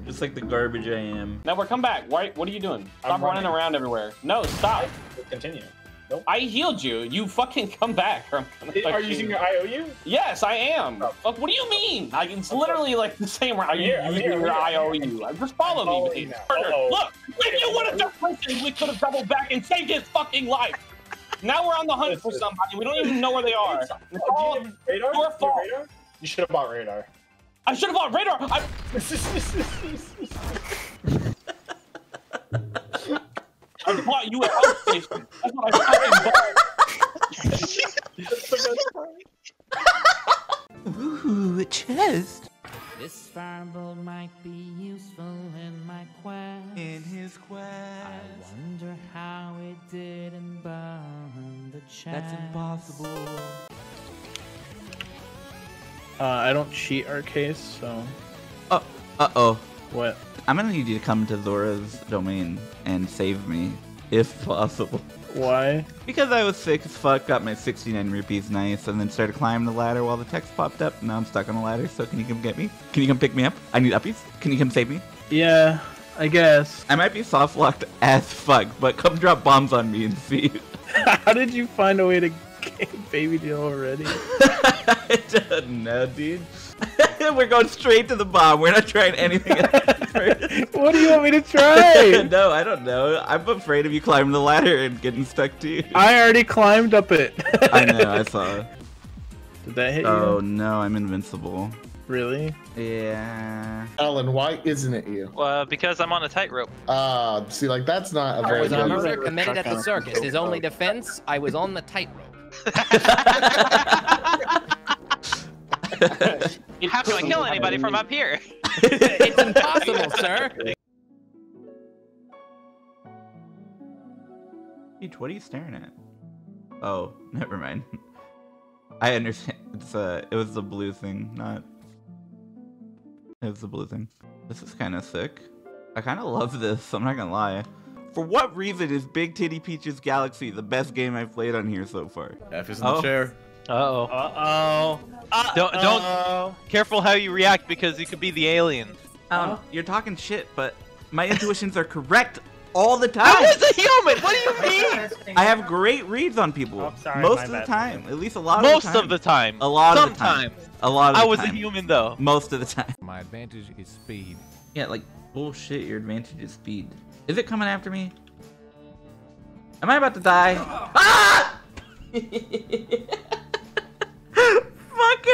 just like the garbage I am. Now we're come back. Why? What are you doing? Stop running. running. around everywhere. No, stop. Continue. Nope. I healed you. You fucking come back. Or (laughs) I'm gonna Are you using your IOU? Yes, I am. Oh. Fuck, what do you mean? Like, it's literally like the same. Are I'm you using your here. IOU? Like, Just follow me, following please. you now. Murder. Uh-oh. Look, if you would have just listened, we could have doubled back and saved his fucking life. Now we're on the hunt for somebody. We don't even know where they (laughs) are. It's all Oh, you have your have fault. radar? You should have bought radar. I should have bought radar. I, I bought you a health station. That's what I fucking bought. Ooh, a chest. This fireball might be useful in my quest. In his quest. I wonder how it didn't burn the chest. That's impossible. Uh, I don't cheat our case, so. Oh, uh oh. What? I'm gonna need you to come to Zora's domain and save me. if possible. Why? Because I was sick as fuck, got my 69 rupees nice, and then started climbing the ladder while the text popped up. Now I'm stuck on the ladder, so can you come get me? Can you come pick me up? I need uppies. Can you come save me? Yeah, I guess. I might be soft locked as fuck, but come drop bombs on me and see. (laughs) How did you find a way to Baby Deal already? I don't know, dude. (laughs) We're going straight to the bomb. We're not trying anything else. (laughs) what do you want me to try? (laughs) no, I don't know. I'm afraid of you climbing the ladder and getting stuck too. I already climbed up it. I know, I saw. Did that hit you? Oh no, I'm invincible. Really? Yeah. Alan, why isn't it you? Well, because I'm on a tightrope. Ah, uh, see, like that's not a very I was a good. murder committed at the circus. His only defense, I was on the tightrope. How can I kill anybody from up here? it's impossible, sir. Peach, what are you staring at? Oh, (laughs) never mind. I understand. It's uh, it was the blue thing, not. It was the blue thing. This is kind of sick. I kind of love this. I'm not gonna lie. For what reason is Big Titty Peach's Galaxy the best game I've played on here so far? F is in the chair. Uh oh. Uh oh. Uh-oh. Don't don't. Careful how you react because you could be the alien. Um, you're talking shit, but my intuitions are correct all the time. How is a human? What do you (laughs) mean? I have great reads on people. Oh, sorry, most my of the bad. time. At least a lot Most of the time. of the time. A lot of the time. Sometimes. A lot of I the was a time. human though. Most of the time. My advantage is speed. Yeah, like bullshit. Your advantage is speed. Is it coming after me? Am I about to die? ah! (laughs) Fucking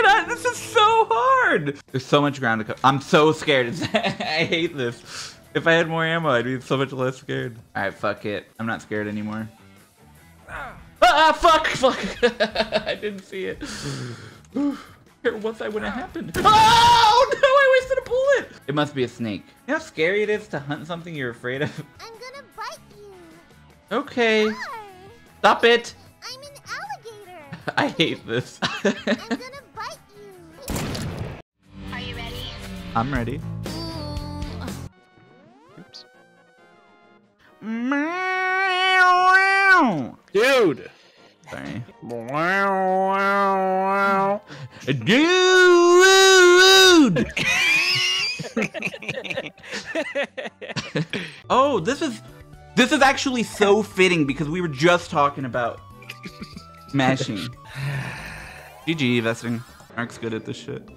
hell, this is so hard. There's so much ground to cover. I'm so scared. (laughs) I hate this. If I had more ammo, I'd be so much less scared. All right, fuck it. I'm not scared anymore. Ah, fuck, fuck. (laughs) I didn't see it. (sighs) Here, once I wouldn't have happened. (laughs) Oh, no, I wasted a bullet. It must be a snake. You know how scary it is to hunt something you're afraid of? I'm gonna bite you. Okay. Stop it. I'm an alligator. (laughs) I hate this. (laughs) I'm gonna bite you. Are you ready? I'm ready. Oops. Dude. Sorry. (laughs) Dude! oh, this is this is actually so fitting because we were just talking about mashing. (laughs) GG vesting. Mark's good at this shit.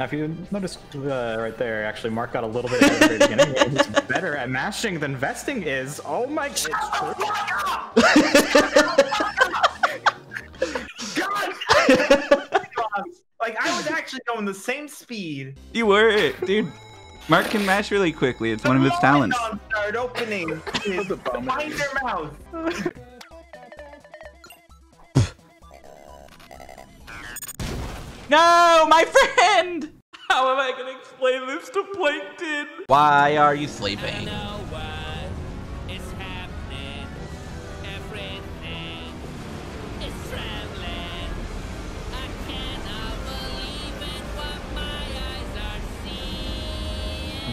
Now, if you notice uh, right there, actually, Mark got a little bit ahead at the beginning. He's better at mashing than vesting is. Oh my (laughs) god! Like I was actually going the same speed. You were, dude. Mark can mash really quickly. It's one of his talents. Dom started opening. is Find their mouth. No, my friend! How am I gonna explain this to Plankton? Why are you sleeping?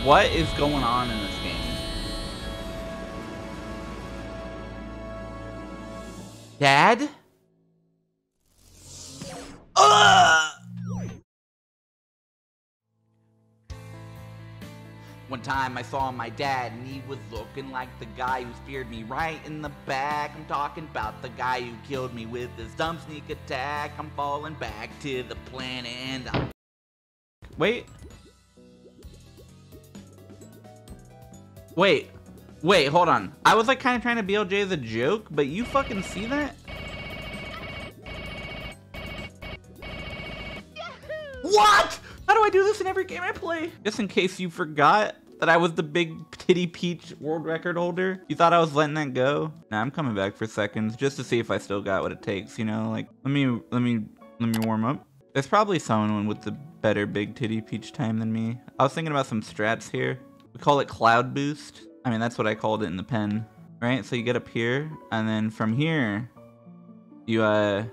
What is going on in this game? Dad? Ugh! One time I saw my dad and he was looking like the guy who speared me right in the back. I'm talking about the guy who killed me with his dumb sneak attack. I'm falling back to the planet and I'm... Wait. Wait. Wait, hold on. I was like kind of trying to BLJ as a joke, but you fucking see that? What? How do I do this in every game I play? Just in case you forgot that I was the big titty peach world record holder. You thought I was letting that go? Nah, I'm coming back for seconds just to see if I still got what it takes, you know? Like, let me, let me, let me warm up. There's probably someone with the better big titty peach time than me. I was thinking about some strats here. We call it cloud boost. I mean, that's what I called it in the pen, right? So you get up here and then from here, you, uh,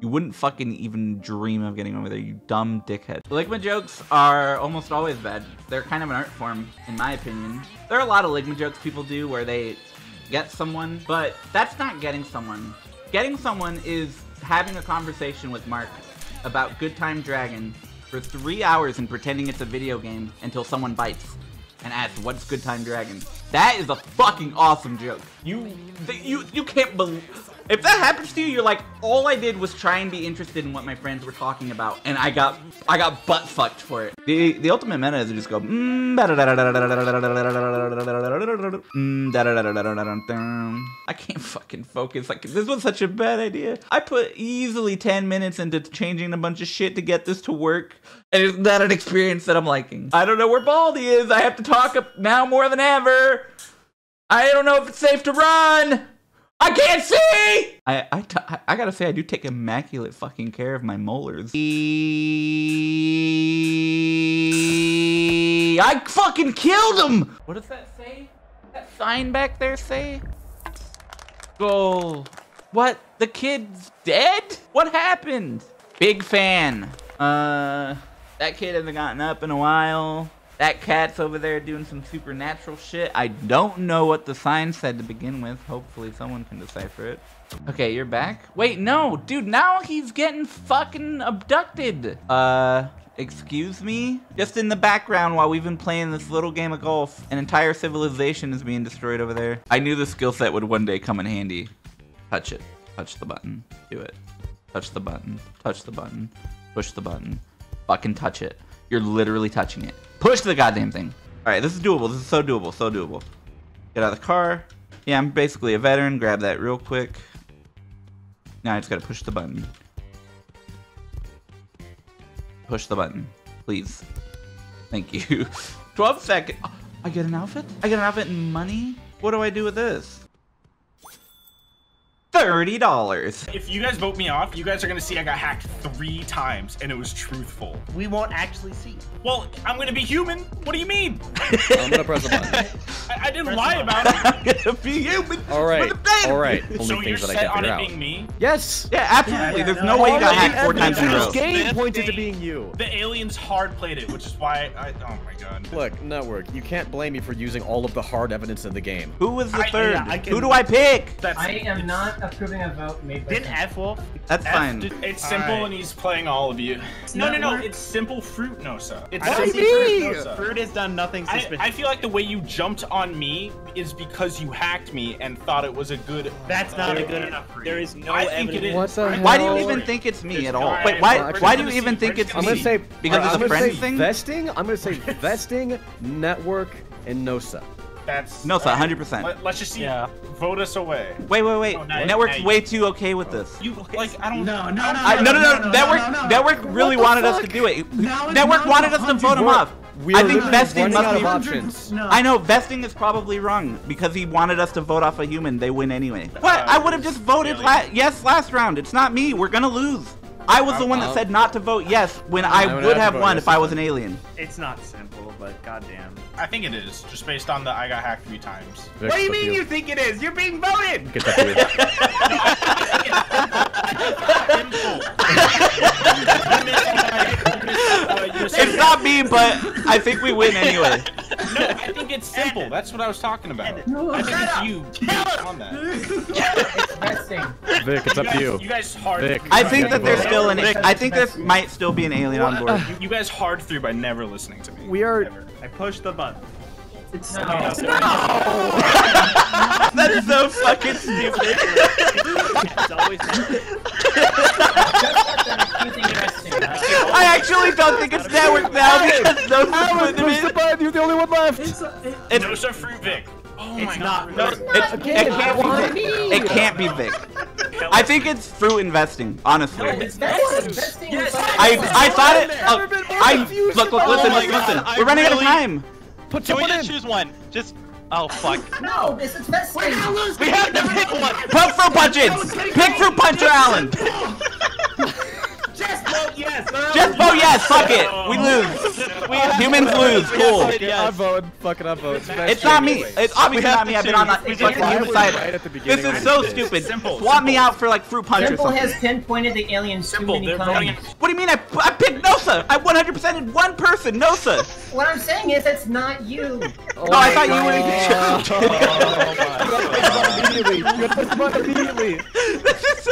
You wouldn't fucking even dream of getting over there, you dumb dickhead. Ligma jokes are almost always bad. They're kind of an art form, in my opinion. There are a lot of Ligma jokes people do where they get someone, but that's not getting someone. Getting someone is having a conversation with Mark about Good Time Dragon for three hours and pretending it's a video game until someone bites and asks, what's Good Time Dragon? That is a fucking awesome joke. You, you, you can't believe... If that happens to you, you're like, all I did was try and be interested in what my friends were talking about, and I got, I got butt fucked for it. The, the ultimate meta is to just go, mm, mm, I can't fucking focus. Like, this was such a bad idea. I put easily 10 minutes into changing a bunch of shit to get this to work, and it's not an experience that I'm liking. I don't know where Baldi is. I have to talk up now more than ever. I don't know if it's safe to run. I can't see! I, I, t- I gotta say, I do take immaculate fucking care of my molars. I fucking killed him! What does that say? That sign back there say? Goal. What? The kid's dead? What happened? Big fan. Uh, that kid hasn't gotten up in a while. That cat's over there doing some supernatural shit. I don't know what the sign said to begin with. Hopefully someone can decipher it. Okay, you're back? Wait, no, dude, now he's getting fucking abducted. Uh, excuse me? Just in the background while we've been playing this little game of golf, an entire civilization is being destroyed over there. I knew the skill set would one day come in handy. Touch it. Touch the button. Do it. Touch the button. Touch the button. Push the button. Fucking touch it. You're literally touching it. Push the goddamn thing. All right, this is doable. This is so doable. So doable. Get out of the car. Yeah, I'm basically a veteran. Grab that real quick. Now I just gotta push the button. Push the button, please. Thank you. (laughs) 12 seconds. I get an outfit? I get an outfit and money? What do I do with this? $30. If you guys vote me off, you guys are gonna see I got hacked three times and it was truthful. We won't actually see. Well, I'm gonna be human. What do you mean? (laughs) I'm gonna press a button. I, I didn't lie about it. I'm gonna be human. All right. All right. Only so you're that I set can't on it out. being me? Yes. Yeah, absolutely. There's no way you got hacked four times in a row. This game pointed to being you. The aliens hard played it, which is why I. Oh my god. Look, network. You can't blame me for using all of the hard evidence in the game. Who was the I- third? yeah, I can- Who do I pick? That's I am not approving a vote made by Didn't F Wolf? That's F- fine. It's simple Alright. and he's playing all of you. No, no, no. It's simple fruit nosa. It's I don't simple fruit Fruit. nosa. Fruit has done nothing suspicious. I feel like the way you jumped on me is because you hacked me and thought it was a good. That's not a There- good enough reason. There is no I think it is. What the Why do you even think it's me There's at all? Alright, Wait, why? Why do you gonna even see- think it's just I'm me? gonna say because I'm it's a gonna friend say thing. Vesting. I'm gonna say (laughs) vesting, network, and NOSA. That's No, it's 100%. Let, let's just see. Yeah. Vote us away. Wait, wait, wait. Oh, now- Network's now way too okay with this. You like I don't. No, no, no, I, no, no, no, Network, no, no. Network really the wanted us to do it. Now Network not wanted us to vote him off. We I think vesting must be. of options. No. I know vesting is probably wrong because he wanted us to vote off a human. They win anyway. What? I uh, would have just voted la- yes last round. It's not me. We're gonna lose. I was the one that uh, said not to vote yes when I would would have have won yes if I was an alien. It's not simple, but goddamn. I think it is just based on the I got hacked three times. Vic, What do you mean you think it is? You're being voted! Get that to you. (laughs) (laughs) It's not me, but I think we win anyway. No, I think it's simple. That's what I was talking about. I think it's you on that. It's vesting. Vic, it's up to you. You guys hard. Vic. I think that there's still an. I think there might still be an alien on board. You, you guys hard through by never listening to me. We are. I pushed the button. It's No. (laughs) That is so fucking stupid. It's always I actually don't think it's network now because those Alan, push the button. You're the only one left. It's no so fruit Vic. Oh It's my not. god. it, it can't be Vic. It can't be Vic. I think it's fruit investing, honestly. It's vesting. Vesting is I I thought it. Oh, I look look listen listen listen. We're running out of really- time. Put Can we just in. choose one? Just. Oh fuck. (laughs) No, this is vesting. We have to pick one. Put fruit punches. Pick fruit puncher, Allen. (laughs) Just vote yes! (laughs) Just vote yes. Fuck it. We lose. Humans lose. Cool. I'm voting. Fuck it, I'm voting. It's not me. It's obviously not me. I've been on that fucking human side. right at the This is so we stupid. Simple, Swap me out for like fruit punch or Simple something. has pinpointed the aliens too many times. What do you mean? I, I picked Nosa. I 100% in one person. Nosa. (laughs) What I'm saying is, it's not you. (laughs) no, oh I thought you were. Oh immediately. You have to put them on immediately.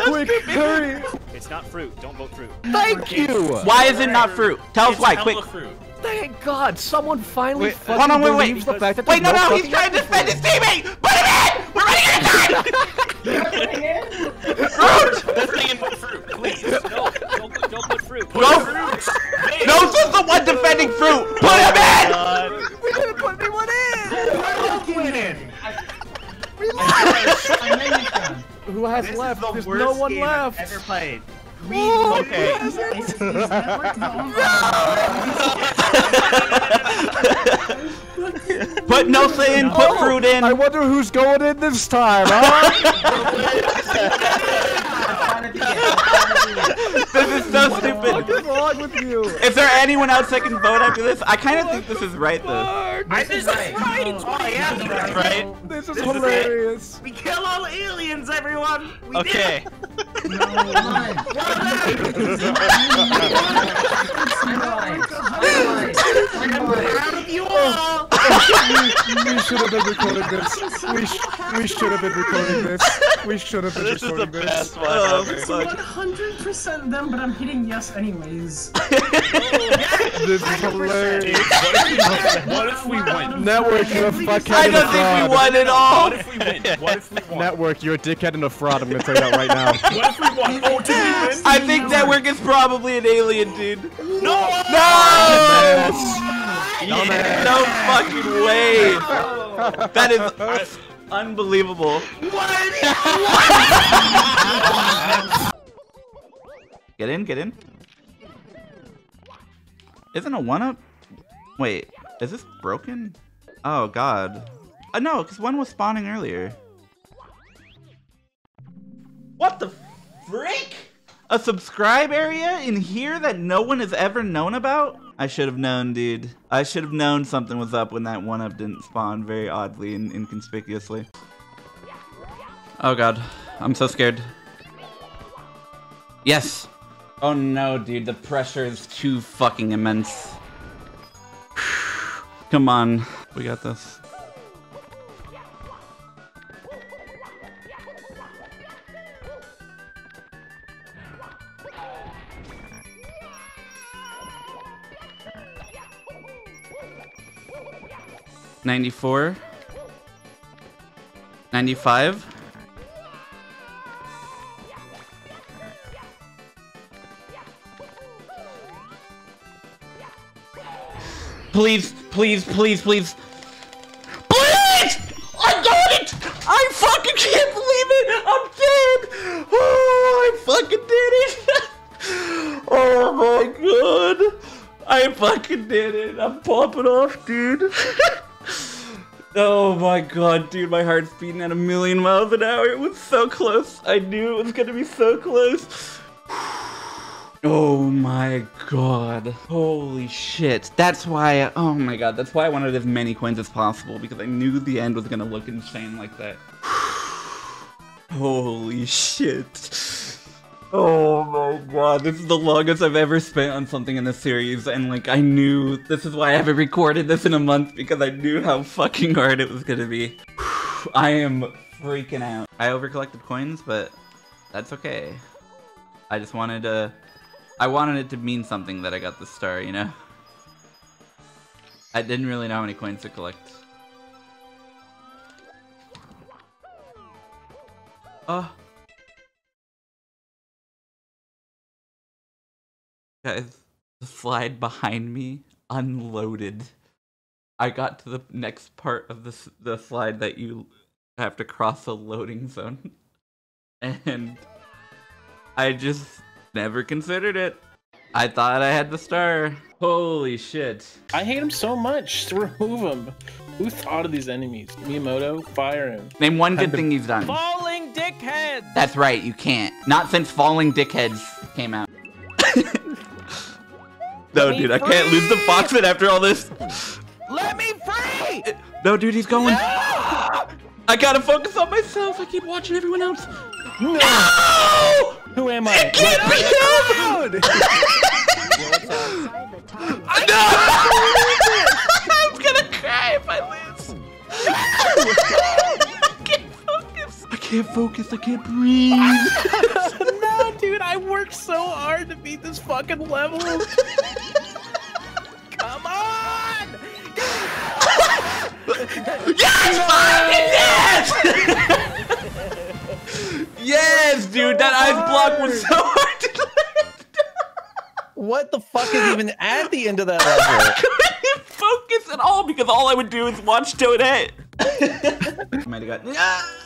Quick, hurry. It's not fruit. Don't vote fruit. Thank you. Why is it not fruit? Tell us why, quick. Fruit. Thank God, someone finally Wait, fucking hold on, wait, wait. believes the fact that Wait, no, there's no, he's trying to defend his teammate. Put him in. We're running out of time. This thing and put fruit, please. No, don't, put- don't put fruit. Put Go. fruit. Nosa's the one defending fruit. Put him in. We didn't put anyone in. Who has This left? the There's worst no one game left. I've ever played. Okay. (laughs) Put Nosa in. Put Oh, fruit in. I wonder who's going in this time, huh? (laughs) This is so stupid. What's wrong with you? Is there anyone else that can vote after this? I kind of think this is right though. I this is right. Oh yeah, That's right. This is This is hilarious. We kill all aliens, everyone. We Okay. (laughs) I'm proud of you all. We, we should have been recording this. We, sh we should have been recording this. We should have been This This is the recording this. best one Oh, ever. It's 100% them, but I'm hitting yes anyways. (laughs) This is hilarious. What if we win? Network, you're a fuckhead I and a don't think we won at all. What if we win? (laughs) What if we won? Network, you're a dickhead and a fraud. I'm gonna tell you that right now. (laughs) What if we won? Oh, did we win? I think Network is probably an alien, dude. No! No! No fucking way. (laughs) That is unbelievable. (laughs) Get in, get in. Isn't a one up? Wait, is this broken? Oh god. Uh, no, because one was spawning earlier. What the frick? A subscribe area in here that no one has ever known about? I should have known, dude. I should have known something was up when that one up didn't spawn very oddly and inconspicuously. Oh god, I'm so scared. Yes! Oh no, dude, the pressure is too fucking immense. (sighs) Come on, we got this. Ninety-four. Ninety-five. Please, please, please, please. Please! I got it! I fucking can't believe it! I'm dead! Oh, I fucking did it! (laughs) oh my god! I fucking did it! I'm popping off, dude! (laughs) oh my god, dude, my heart's beating at a million miles an hour. It was so close. I knew it was gonna be so close. (sighs) Oh my god. Holy shit. That's why, oh my god, that's why I wanted as many coins as possible, because I knew the end was gonna look insane like that. (sighs) Holy shit. Oh my god, this is the longest I've ever spent on something in this series, and like, I knew, this is why I haven't recorded this in a month, because I knew how fucking hard it was gonna be. (sighs) I am freaking out. I overcollected coins, but that's okay. I just wanted to I wanted it to mean something that I got the star, you know? I didn't really know how many coins to collect. Oh. Guys, the (laughs) slide behind me unloaded. I got to the next part of the, the slide that you have to cross a loading zone. (laughs) And I just never considered it. I thought I had the star. Holy shit. I hate him so much. (laughs) Remove him. Who thought of these enemies? Miyamoto, fire him. Name one good thing he's done. Falling dickheads. That's right, you can't. Not since Falling Dickheads came out. No, dude, I can't lose the Foxman after all this. Let me free! No, dude, he's going. I gotta focus on myself. I keep watching everyone else. No! Who am I? It can't be him! (laughs) no! (laughs) I'm gonna cry if I lose. (laughs) I can't focus. I can't focus. I can't breathe. no, dude, I worked so hard to beat this fucking level. (laughs) Come on! yes! Yes! (laughs) yes, dude, that ice block was so hard to What the fuck is even at the end of that (laughs) I level? couldn't focus at all because all I would do is watch Toadette. Might have ah,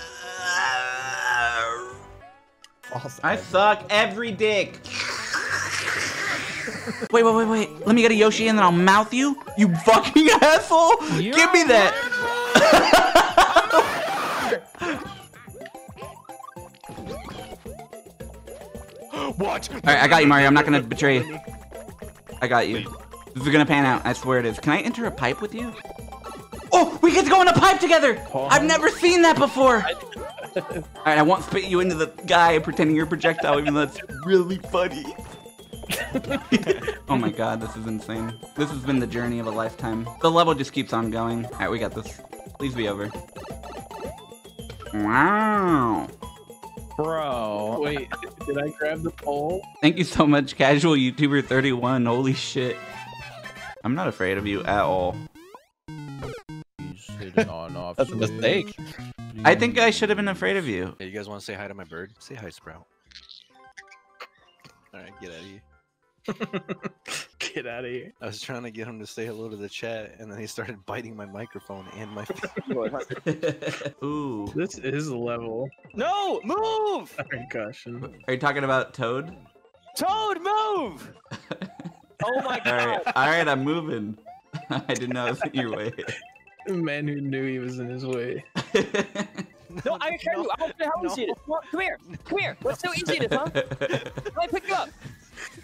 got. I suck every dick. (laughs) Wait, wait, wait, wait. Let me get a Yoshi and then I'll mouth you. You fucking (laughs) asshole! Give me that. (laughs) What? All right, I got you, Mario. I'm not gonna betray you. I got you. This is gonna pan out. I swear it is. Can I enter a pipe with you? Oh, we get to go in a pipe together. I've never seen that before. All right, I won't spit you into the guy pretending you're a projectile, even though that's really funny. (laughs) oh my god, this is insane. This has been the journey of a lifetime. The level just keeps on going. All right, we got this. Please be over. Wow. Bro. Wait, did I grab the pole? Thank you so much, Casual YouTuber 31. Holy shit. I'm not afraid of you at all. That's a mistake. I think I should have been afraid of you. Hey, you guys want to say hi to my bird? Say hi, Sprout. All right, get out of here. (laughs) Get out of here. I was trying to get him to say hello to the chat, and then he started biting my microphone and my. (laughs) Ooh. This is level. No, move! (laughs) Oh Sorry, caution. Are you talking about Toad? Toad, move! oh my god! right, all right, I'm moving. I didn't know I was in your way. A (laughs) man who knew he was in his way. (laughs) No, I can show you. I don't care how easy. Come on, Come here. Come here. What's so easy it is, huh? Let me pick you up.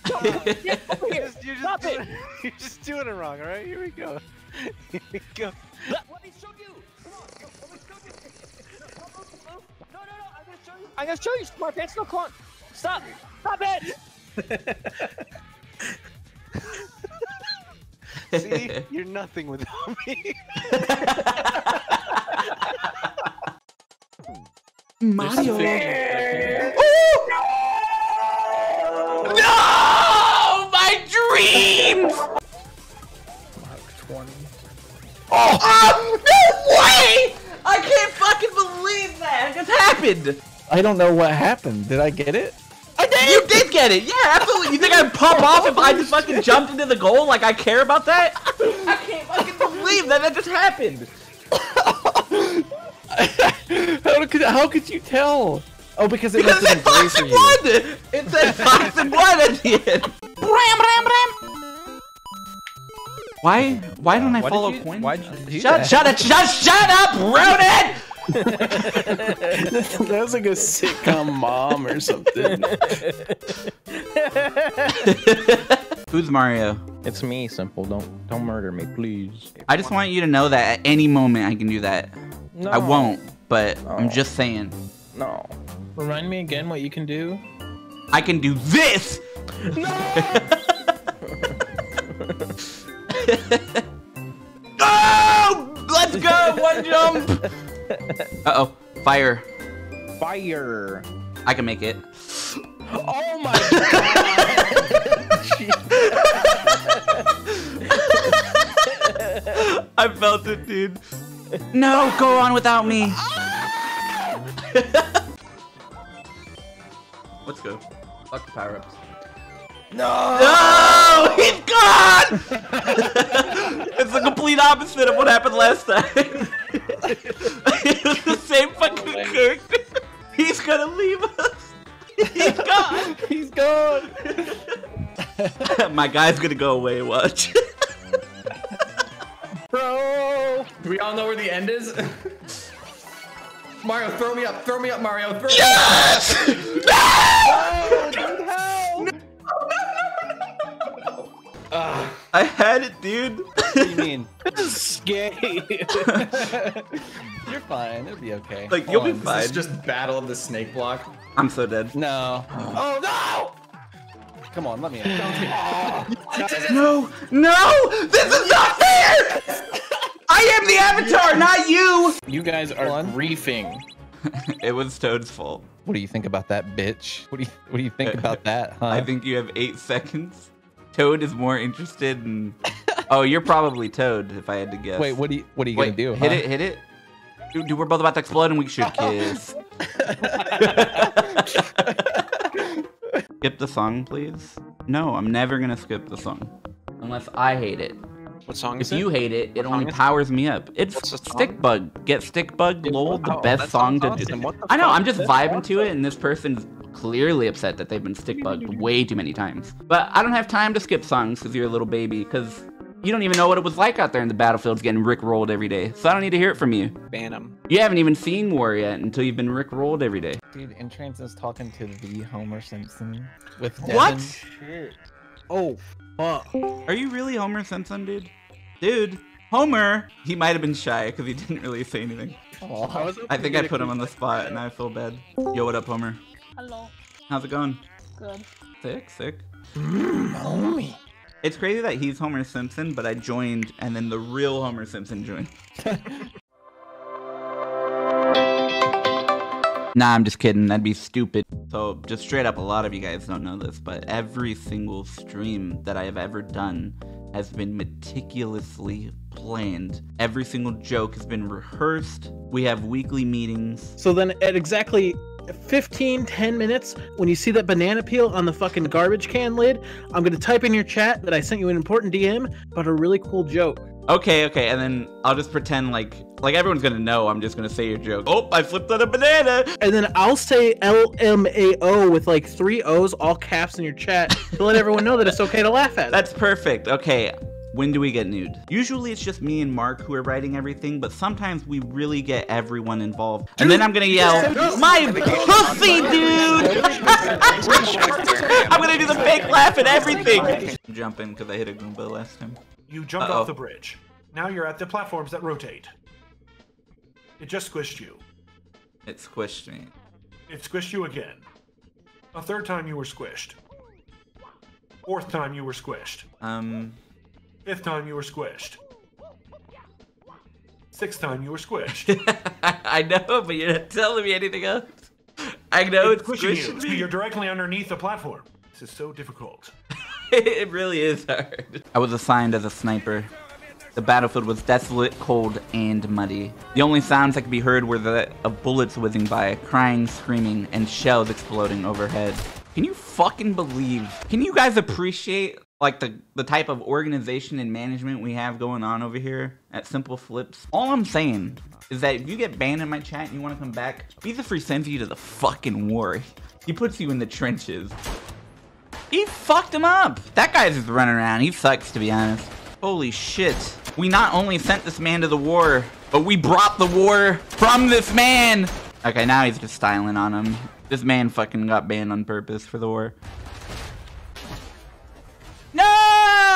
Come on, (laughs) get over here. You're just, Stop doing, it. You're just doing it wrong. All right, here we go. Here we go. Let, let me show you. Come on. no, Let me show you. No, don't move, don't move. No, no, no. I'm gonna show you. I'm gonna show you, smart pants. No, come on. Stop. Stop it. See, (laughs) you're nothing without me. (laughs) Mario. No! My dreams! Mark Twenty. Oh, oh, no way! I can't fucking believe that! It just happened! I don't know what happened. Did I get it? I did! You did get it! Yeah, absolutely! You think I'd pop (laughs) off if I just fucking jumped into the goal like I care about that? (laughs) I can't fucking believe that that just happened! (laughs) How could how could you tell? Oh, because it Because must it have been Fox and. Blood! It said Fox and Blood at the end! Bram, bram, bram! Why? Why don't uh, I follow you- coin? why'd you do shut, shut it! Shut, shut up, Ronan! (laughs) that was like a sitcom mom or something. (laughs) Who's Mario? it's me, simple. Don't don't murder me, please. I just want you to know that at any moment I can do that. No. I won't, but I'm just saying. No. Remind me again what you can do. I can do this! No! (laughs) oh, Let's go! One jump! (laughs) Uh-oh. Fire. Fire. I can make it. Oh my god! (laughs) I felt it, dude. No, go on without me. Ah! Let's go. Fuck the power-ups. No! No! He's gone! (laughs) it's the complete opposite of what happened last time. It's the same fucking Kirk. He's gonna leave us. He's gone. He's gone. (laughs) My guy's gonna go away. Watch. Bro! Do we all know where the end is? Mario, throw me up, throw me up, Mario, throw yes! me up! No! I had it, dude. What do you mean? This is gay. You're fine. It'll be okay. Like you'll be This fine. is just battle of the snake block. I'm so dead. No. Oh, oh no! Come on, let me in. Oh. (laughs) No, no, this is not fair. I am the avatar, not you. You guys are griefing. (laughs) It was Toad's fault. What do you think about that, bitch? What do you What do you think (laughs) about that, huh? I think you have eight seconds. Toad is more interested in. Oh, you're probably Toad, if I had to guess. Wait, what do you What are you Wait, gonna do? Hit huh? it, hit it. Dude, dude, we're both about to explode and we should (laughs) kiss. skip the song, please. No, I'm never gonna skip the song. Unless I hate it. What song If is it? you hate it, it What only song is it? powers me up. It's What's the song? Stick Bug. Get Stick Bug, lol, the Oh, best song to do. awesome. What the I know. I'm just vibing to it, and this person's clearly upset that they've been Stick Bugged way too many times. But I don't have time to skip songs because you're a little baby, because you don't even know what it was like out there in the battlefields getting Rick rolled every day. So I don't need to hear it from you. Ban him. You haven't even seen War yet until you've been Rick rolled every day. Dude, Entrance is talking to the Homer Simpson with What? Devin. Oh, fuck. Are you really Homer Simpson, dude? Dude, Homer! He might have been shy because he didn't really say anything. I, I think I put him on the spot and I feel bad. Yo, what up, Homer? Hello. How's it going? Good. Sick, sick. Homie. It's crazy that he's Homer Simpson, but I joined and then the real Homer Simpson joined. (laughs) Nah, I'm just kidding. That'd be stupid. So, just straight up, a lot of you guys don't know this, but every single stream that I have ever done has been meticulously planned. Every single joke has been rehearsed. We have weekly meetings. So then at exactly 15, 10 minutes, when you see that banana peel on the fucking garbage can lid, I'm gonna type in your chat that I sent you an important DM about a really cool joke. Okay, okay, and then I'll just pretend like like everyone's gonna know I'm just gonna say your joke. Oh, I flipped on a banana! And then I'll say LMAO with like three O's, all caps in your chat to let everyone know that it's okay to laugh at. That's perfect. Okay. When do we get nude? Usually it's just me and Mark who are writing everything, but sometimes we really get everyone involved. And then I'm gonna yell, My pussy, dude! (laughs) I'm gonna do the fake laugh and everything! Jump in because I hit a Goomba last time. You jumped Uh-oh. off the bridge. Now you're at the platforms that rotate. It just squished you. It squished me. It squished you again. A third time you were squished. Fourth time you were squished. Um, Fifth time you were squished. Sixth time you were squished. (laughs) I know, but you're not telling me anything else. I know it's, squishing you. squishing So me. you're directly underneath the platform. This is so difficult. (laughs) it really is hard. I was assigned as a sniper. The battlefield was desolate, cold, and muddy. The only sounds that could be heard were the of bullets whizzing by, crying, screaming, and shells exploding overhead. Can you fucking believe? Can you guys appreciate like the the type of organization and management we have going on over here at Simple Flips? All I'm saying is that if you get banned in my chat and you want to come back, Visa Free sends you to the fucking war. He puts you in the trenches. He fucked him up. That guy's just running around. He sucks, to be honest. Holy shit. We not only sent this man to the war, but we brought the war from this man. Okay, now he's just styling on him. This man fucking got banned on purpose for the war.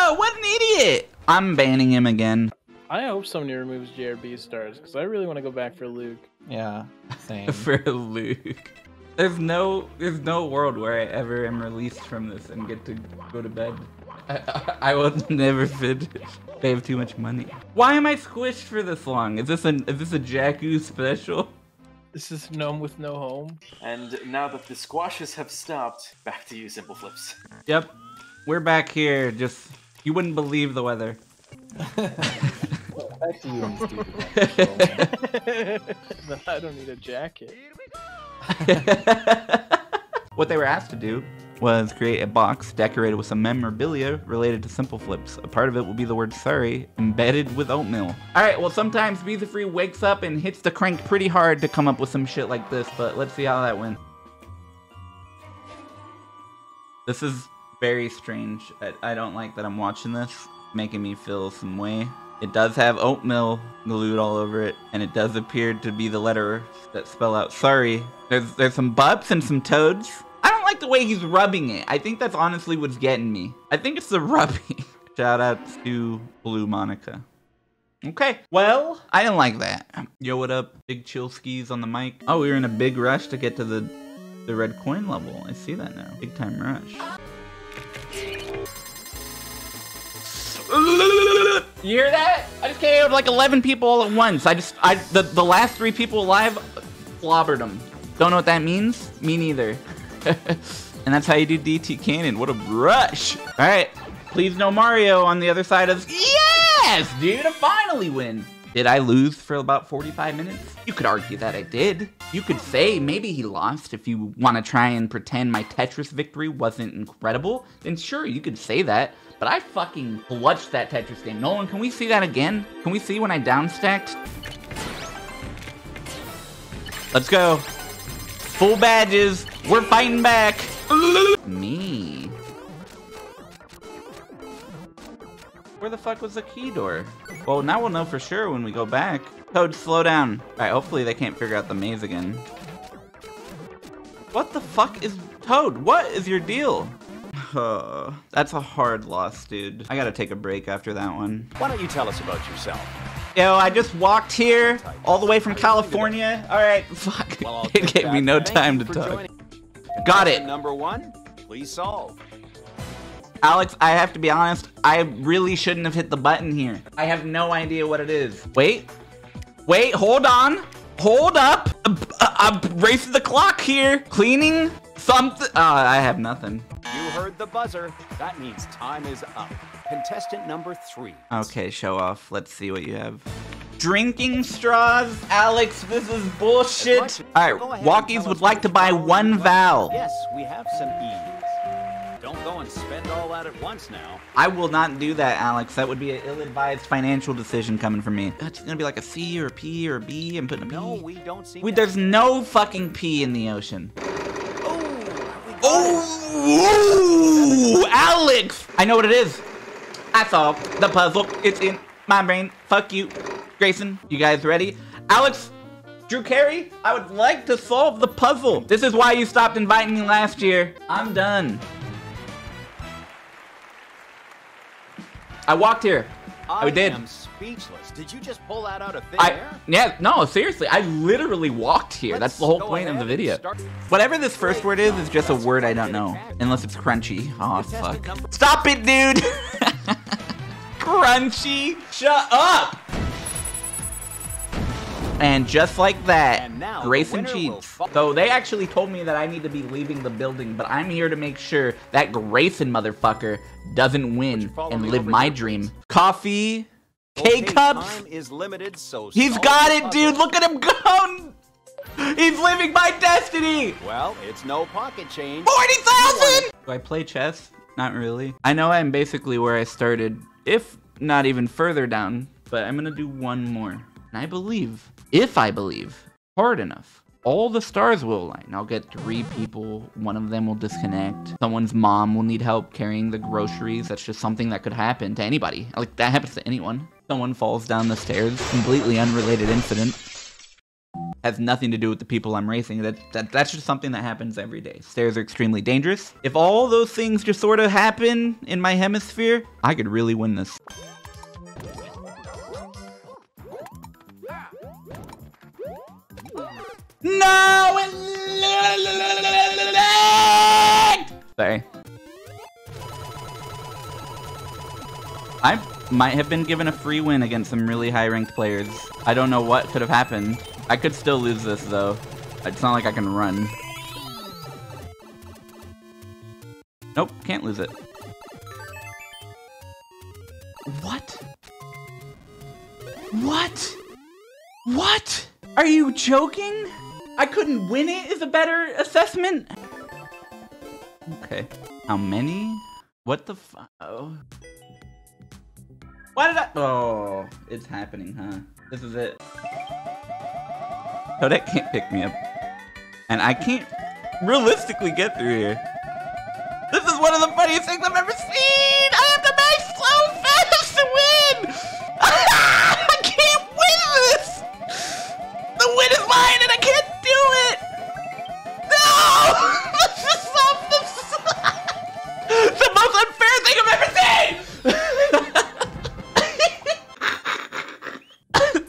No! What an idiot! I'm banning him again. I hope somebody removes JRB stars because I really want to go back for Luke. Yeah, same. (laughs) for Luke. There's no, there's no world where I ever am released from this and get to go to bed. I, I, I will (laughs) never finish. They have too much money. Why am I squished for this long? Is this a, is this a Jakku special? This is Gnome with no home. And now that the squashes have stopped, back to you, Simple Flips. Yep, we're back here. Just you wouldn't believe the weather. Back to you and stupid. (laughs) But I don't need a jacket. (laughs) What they were asked to do was create a box decorated with some memorabilia related to Simple Flips. A part of it will be the word sorry embedded with oatmeal. Alright, well sometimes Visa Free wakes up and hits the crank pretty hard to come up with some shit like this, but let's see how that went. This is very strange. I, I don't like that I'm watching this, making me feel some way. It does have oatmeal glued all over it, and it does appear to be the letters that spell out sorry. There's there's some bups and some toads. I don't like the way he's rubbing it. I think that's honestly what's getting me. I think it's the (laughs) rubbing. Shout out to Blue Monica. Okay, well, I didn't like that. Yo, what up? Big chill skis on the mic. Oh, we were in a big rush to get to the the red coin level. I see that now. Big time rush. You hear that? I just KO'd like 11 people all at once. I just, I, the, the last three people alive, clobbered them. Don't know what that means? Me neither. (laughs) and that's how you do DT Cannon. What a rush. All right, please no Mario on the other side of, yes, dude, I finally win. Did I lose for about 45 minutes? You could argue that I did. You could say maybe he lost if you want to try and pretend my Tetris victory wasn't incredible. Then sure, you could say that. But I fucking clutched that Tetris game. Nolan, can we see that again? Can we see when I downstacked? Let's go. Full badges. We're fighting back. Me. Where the fuck was the key door? Well, now we'll know for sure when we go back. Oh, Toad, slow down. Alright, hopefully they can't figure out the maze again. What the fuck is... Toad, what is your deal? Oh, (laughs) That's a hard loss, dude. I gotta take a break after that one. Why don't you tell us about yourself? Yo, I just walked here all the way from California. All right, (laughs) fuck. Well, it gave me no time to talk. Got it. Number one, please solve. Alex, I have to be honest. I really shouldn't have hit the button here. I have no idea what it is. Wait. Wait, hold on. Hold up. I'm, racing the clock here. Cleaning something. Uh, I have nothing. You heard the buzzer. That means time is up. Contestant number three. Okay, show off. Let's see what you have. Drinking straws? Alex, this is bullshit. Alright, Walkies would like to buy one Val. Yes, we have some ease. Don't go and spend all that at once now. I will not do that, Alex. That would be an ill-advised financial decision coming from me. It's gonna be like a C or a P or a B. I'm putting a P. No, we don't see. Wait, there's no fucking P in the ocean. Oh, Alex! I know what it is. I solved the puzzle. It's in my brain. Fuck you, Grayson. You guys ready? Alex, Drew Carey, I would like to solve the puzzle. This is why you stopped inviting me last year. I'm done. I walked here. I, did. am speechless. Did you just pull that out of thin I, air? yeah, no, seriously, I literally walked here. That's the whole point of the video. Whatever this first word is, is just a word I don't know. Unless it's crunchy. Oh, fuck. Stop it, dude! (laughs) crunchy! Shut up! And just like that, Grayson cheats. So they actually told me that I need to be leaving the building, but I'm here to make sure that Grayson motherfucker doesn't win and live my dream. Coffee, K-cups. Time is limited, so He's got it, dude. Look at him go. (laughs) He's living my destiny. Well, it's no pocket change. 40,000! Do I play chess? Not really. I know I'm basically where I started, if not even further down, but I'm gonna do one more. And I believe, if I believe, hard enough, all the stars will align. I'll get three people, one of them will disconnect. Someone's mom will need help carrying the groceries. That's just something that could happen to anybody. Like, that happens to anyone. Someone falls down the stairs, completely unrelated incident has nothing to do with the people I'm racing. That, that that's just something that happens every day. Stairs are extremely dangerous. If all those things just sort of happen in my hemisphere, I could really win this. No! It! Sorry. I might have been given a free win against some really high ranked players. I don't know what could have happened. I could still lose this though. It's not like I can run. Nope, can't lose it. What? What? What? Are you joking? I couldn't win it is a better assessment? Okay. How many? What the fu- oh. Why did I- Oh, it's happening, huh? This is it. Kodak can't pick me up. And I can't realistically get through here. This is one of the funniest things I've ever seen! I have to make so fast to win! (laughs) I can't win this! The win is mine and I can't it! No! (laughs) (laughs) the most unfair thing I've ever seen!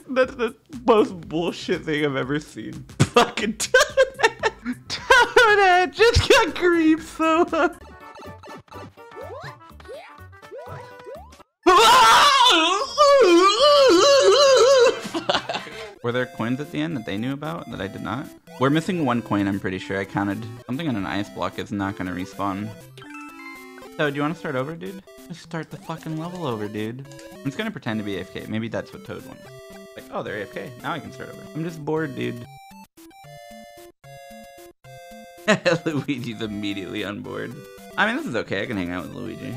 (laughs) That's the most bullshit thing I've ever seen. Fucking Toadhead! Toadhead just got creeped so hard. Were there coins at the end that they knew about that I did not? We're missing one coin, I'm pretty sure. I counted something on an ice block is not gonna respawn. So, do you want to start over, dude? Just start the fucking level over, dude. I'm just gonna pretend to be AFK. Maybe that's what Toad wants. Like, oh, they're AFK. Now I can start over. I'm just bored, dude. (laughs) Luigi's immediately on board. I mean, this is okay. I can hang out with Luigi.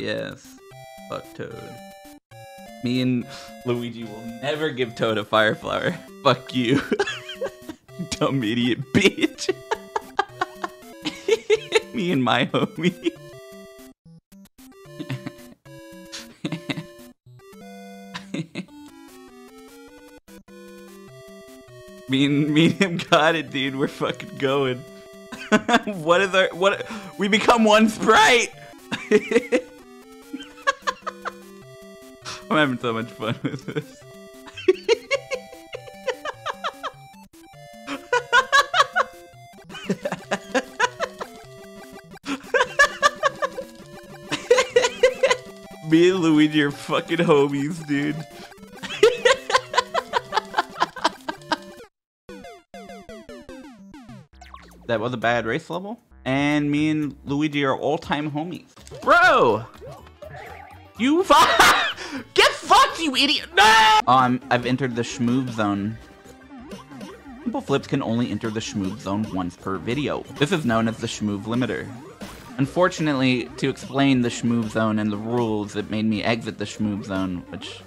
Yes. Fuck Toad. Me and Luigi will never give Toad a fire flower. (laughs) Fuck you. (laughs) Dumb idiot bitch. (laughs) Me and my homie. me and me and him got it, dude. We're fucking going. what is our what? We become one sprite. (laughs) I'm having so much fun with this. (laughs) Me and Luigi are fucking homies, dude. (laughs) that was a bad race level. And me and Luigi are all-time homies. Bro! You Get fucked, you idiot! No! I'm, I've entered the schmoove zone. Simple flips can only enter the schmoove zone once per video. This is known as the schmoove limiter. Unfortunately, to explain the schmoove zone and the rules, it made me exit the schmoove zone, which,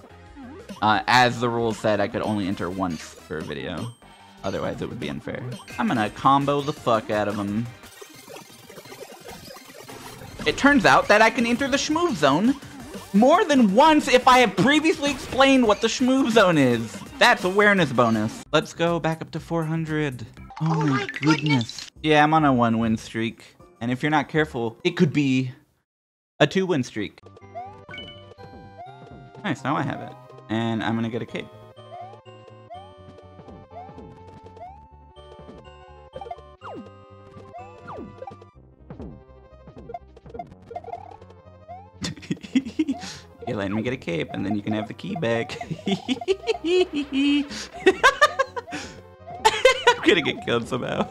uh, as the rules said, I could only enter once per video. Otherwise, it would be unfair. I'm gonna combo the fuck out of him. It turns out that I can enter the schmoove zone more than once if I have previously explained what the schmoove zone is. That's awareness bonus. Let's go back up to 400. Oh, oh my, goodness. goodness. Yeah, I'm on a one win streak. And if you're not careful, it could be a two win streak. Nice, now I have it. And I'm gonna get a cape. Let me get a cape, and then you can have the key back. (laughs) I'm gonna get killed somehow.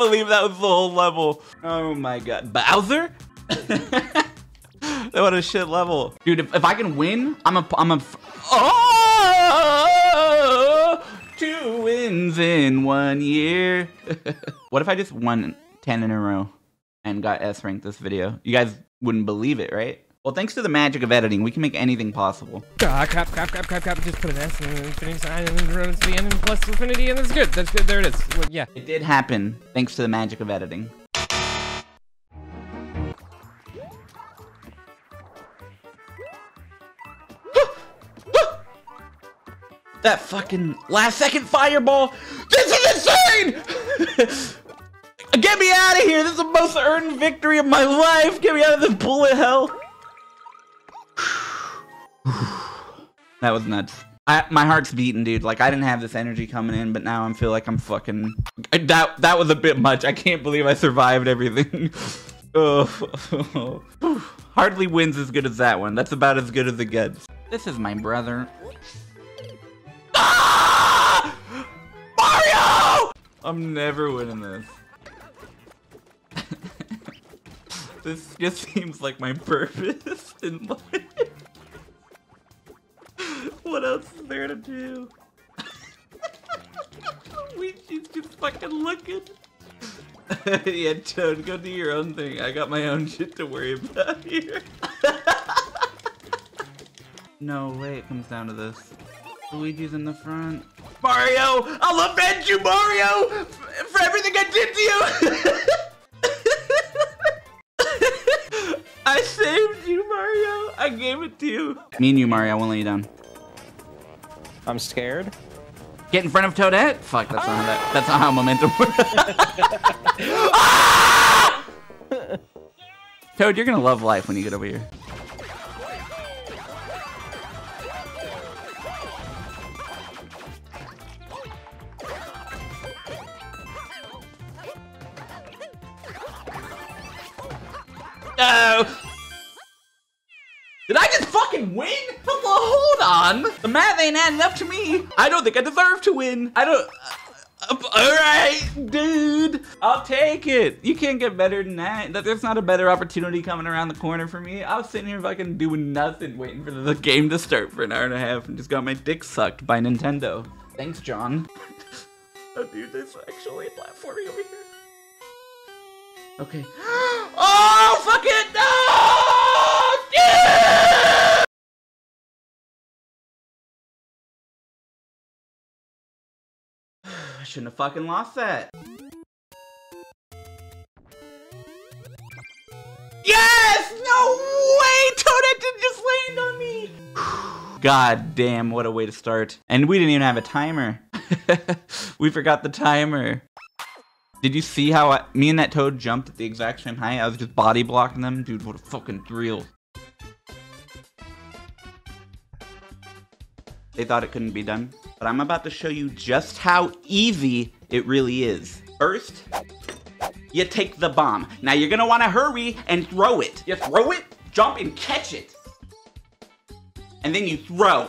Believe that was the whole level. Oh my god. Bowser? (laughs) that was a shit level. Dude, if, if I can win, I'm a, I'm a, oh, two wins in one year. (laughs) what if I just won 10 in a row and got S ranked this video? You guys wouldn't believe it, right? Well, thanks to the magic of editing, we can make anything possible. Ah, crap, crap, crap, crap, crap. Just put an S and an infinity sign and then run to the end and plus infinity and that's good. That's good. There it is. Well, yeah. It did happen thanks to the magic of editing. (gasps) that fucking last second fireball. This is insane! (laughs) Get me out of here! This is the most earned victory of my life! Get me out of this bullet hell! (sighs) that was nuts. I, my heart's beating, dude. Like, I didn't have this energy coming in, but now I feel like I'm fucking... That, that was a bit much. I can't believe I survived everything. (laughs) oh. (laughs) Hardly wins as good as that one. That's about as good as it gets. This is my brother. Ah! Mario! I'm never winning this. (laughs) this just seems like my purpose in life. (laughs) what else is there to do? Luigi's just fucking looking. (laughs) yeah, Toad, go do your own thing. I got my own shit to worry about (laughs) here. no way it comes down to this. Luigi's in the front. Mario! I'll avenge you, Mario! For everything I did to you! I saved you, Mario! I gave it to you! Me and you, Mario, I won't let you down. I'm scared. Get in front of Toadette? Fuck, that's not how that, that's not how momentum works. (laughs) Toad, you're gonna love life when you get over here. Math ain't adding up to me. I don't think I deserve to win. I don't. Uh, all right, dude. I'll take it. You can't get better than that. That There's not a better opportunity coming around the corner for me. I was sitting here fucking doing nothing, waiting for the game to start for an hour and a half, and just got my dick sucked by Nintendo. Thanks, John. (laughs) oh, dude, there's actually a platforming over here. Okay. (gasps) Oh, fuck it! No! Yeah! (sighs) I shouldn't have fucking lost that. Yes! No way! Toadette just land on me! (sighs) God damn, what a way to start. And we didn't even have a timer. (laughs) we forgot the timer. Did you see how I, me and that toad jumped at the exact same height? I was just body blocking them. Dude, what a fucking thrill. They thought it couldn't be done. But I'm about to show you just how easy it really is. First, you take the bomb. Now you're gonna wanna hurry and throw it. You throw it, jump and catch it. And then you throw.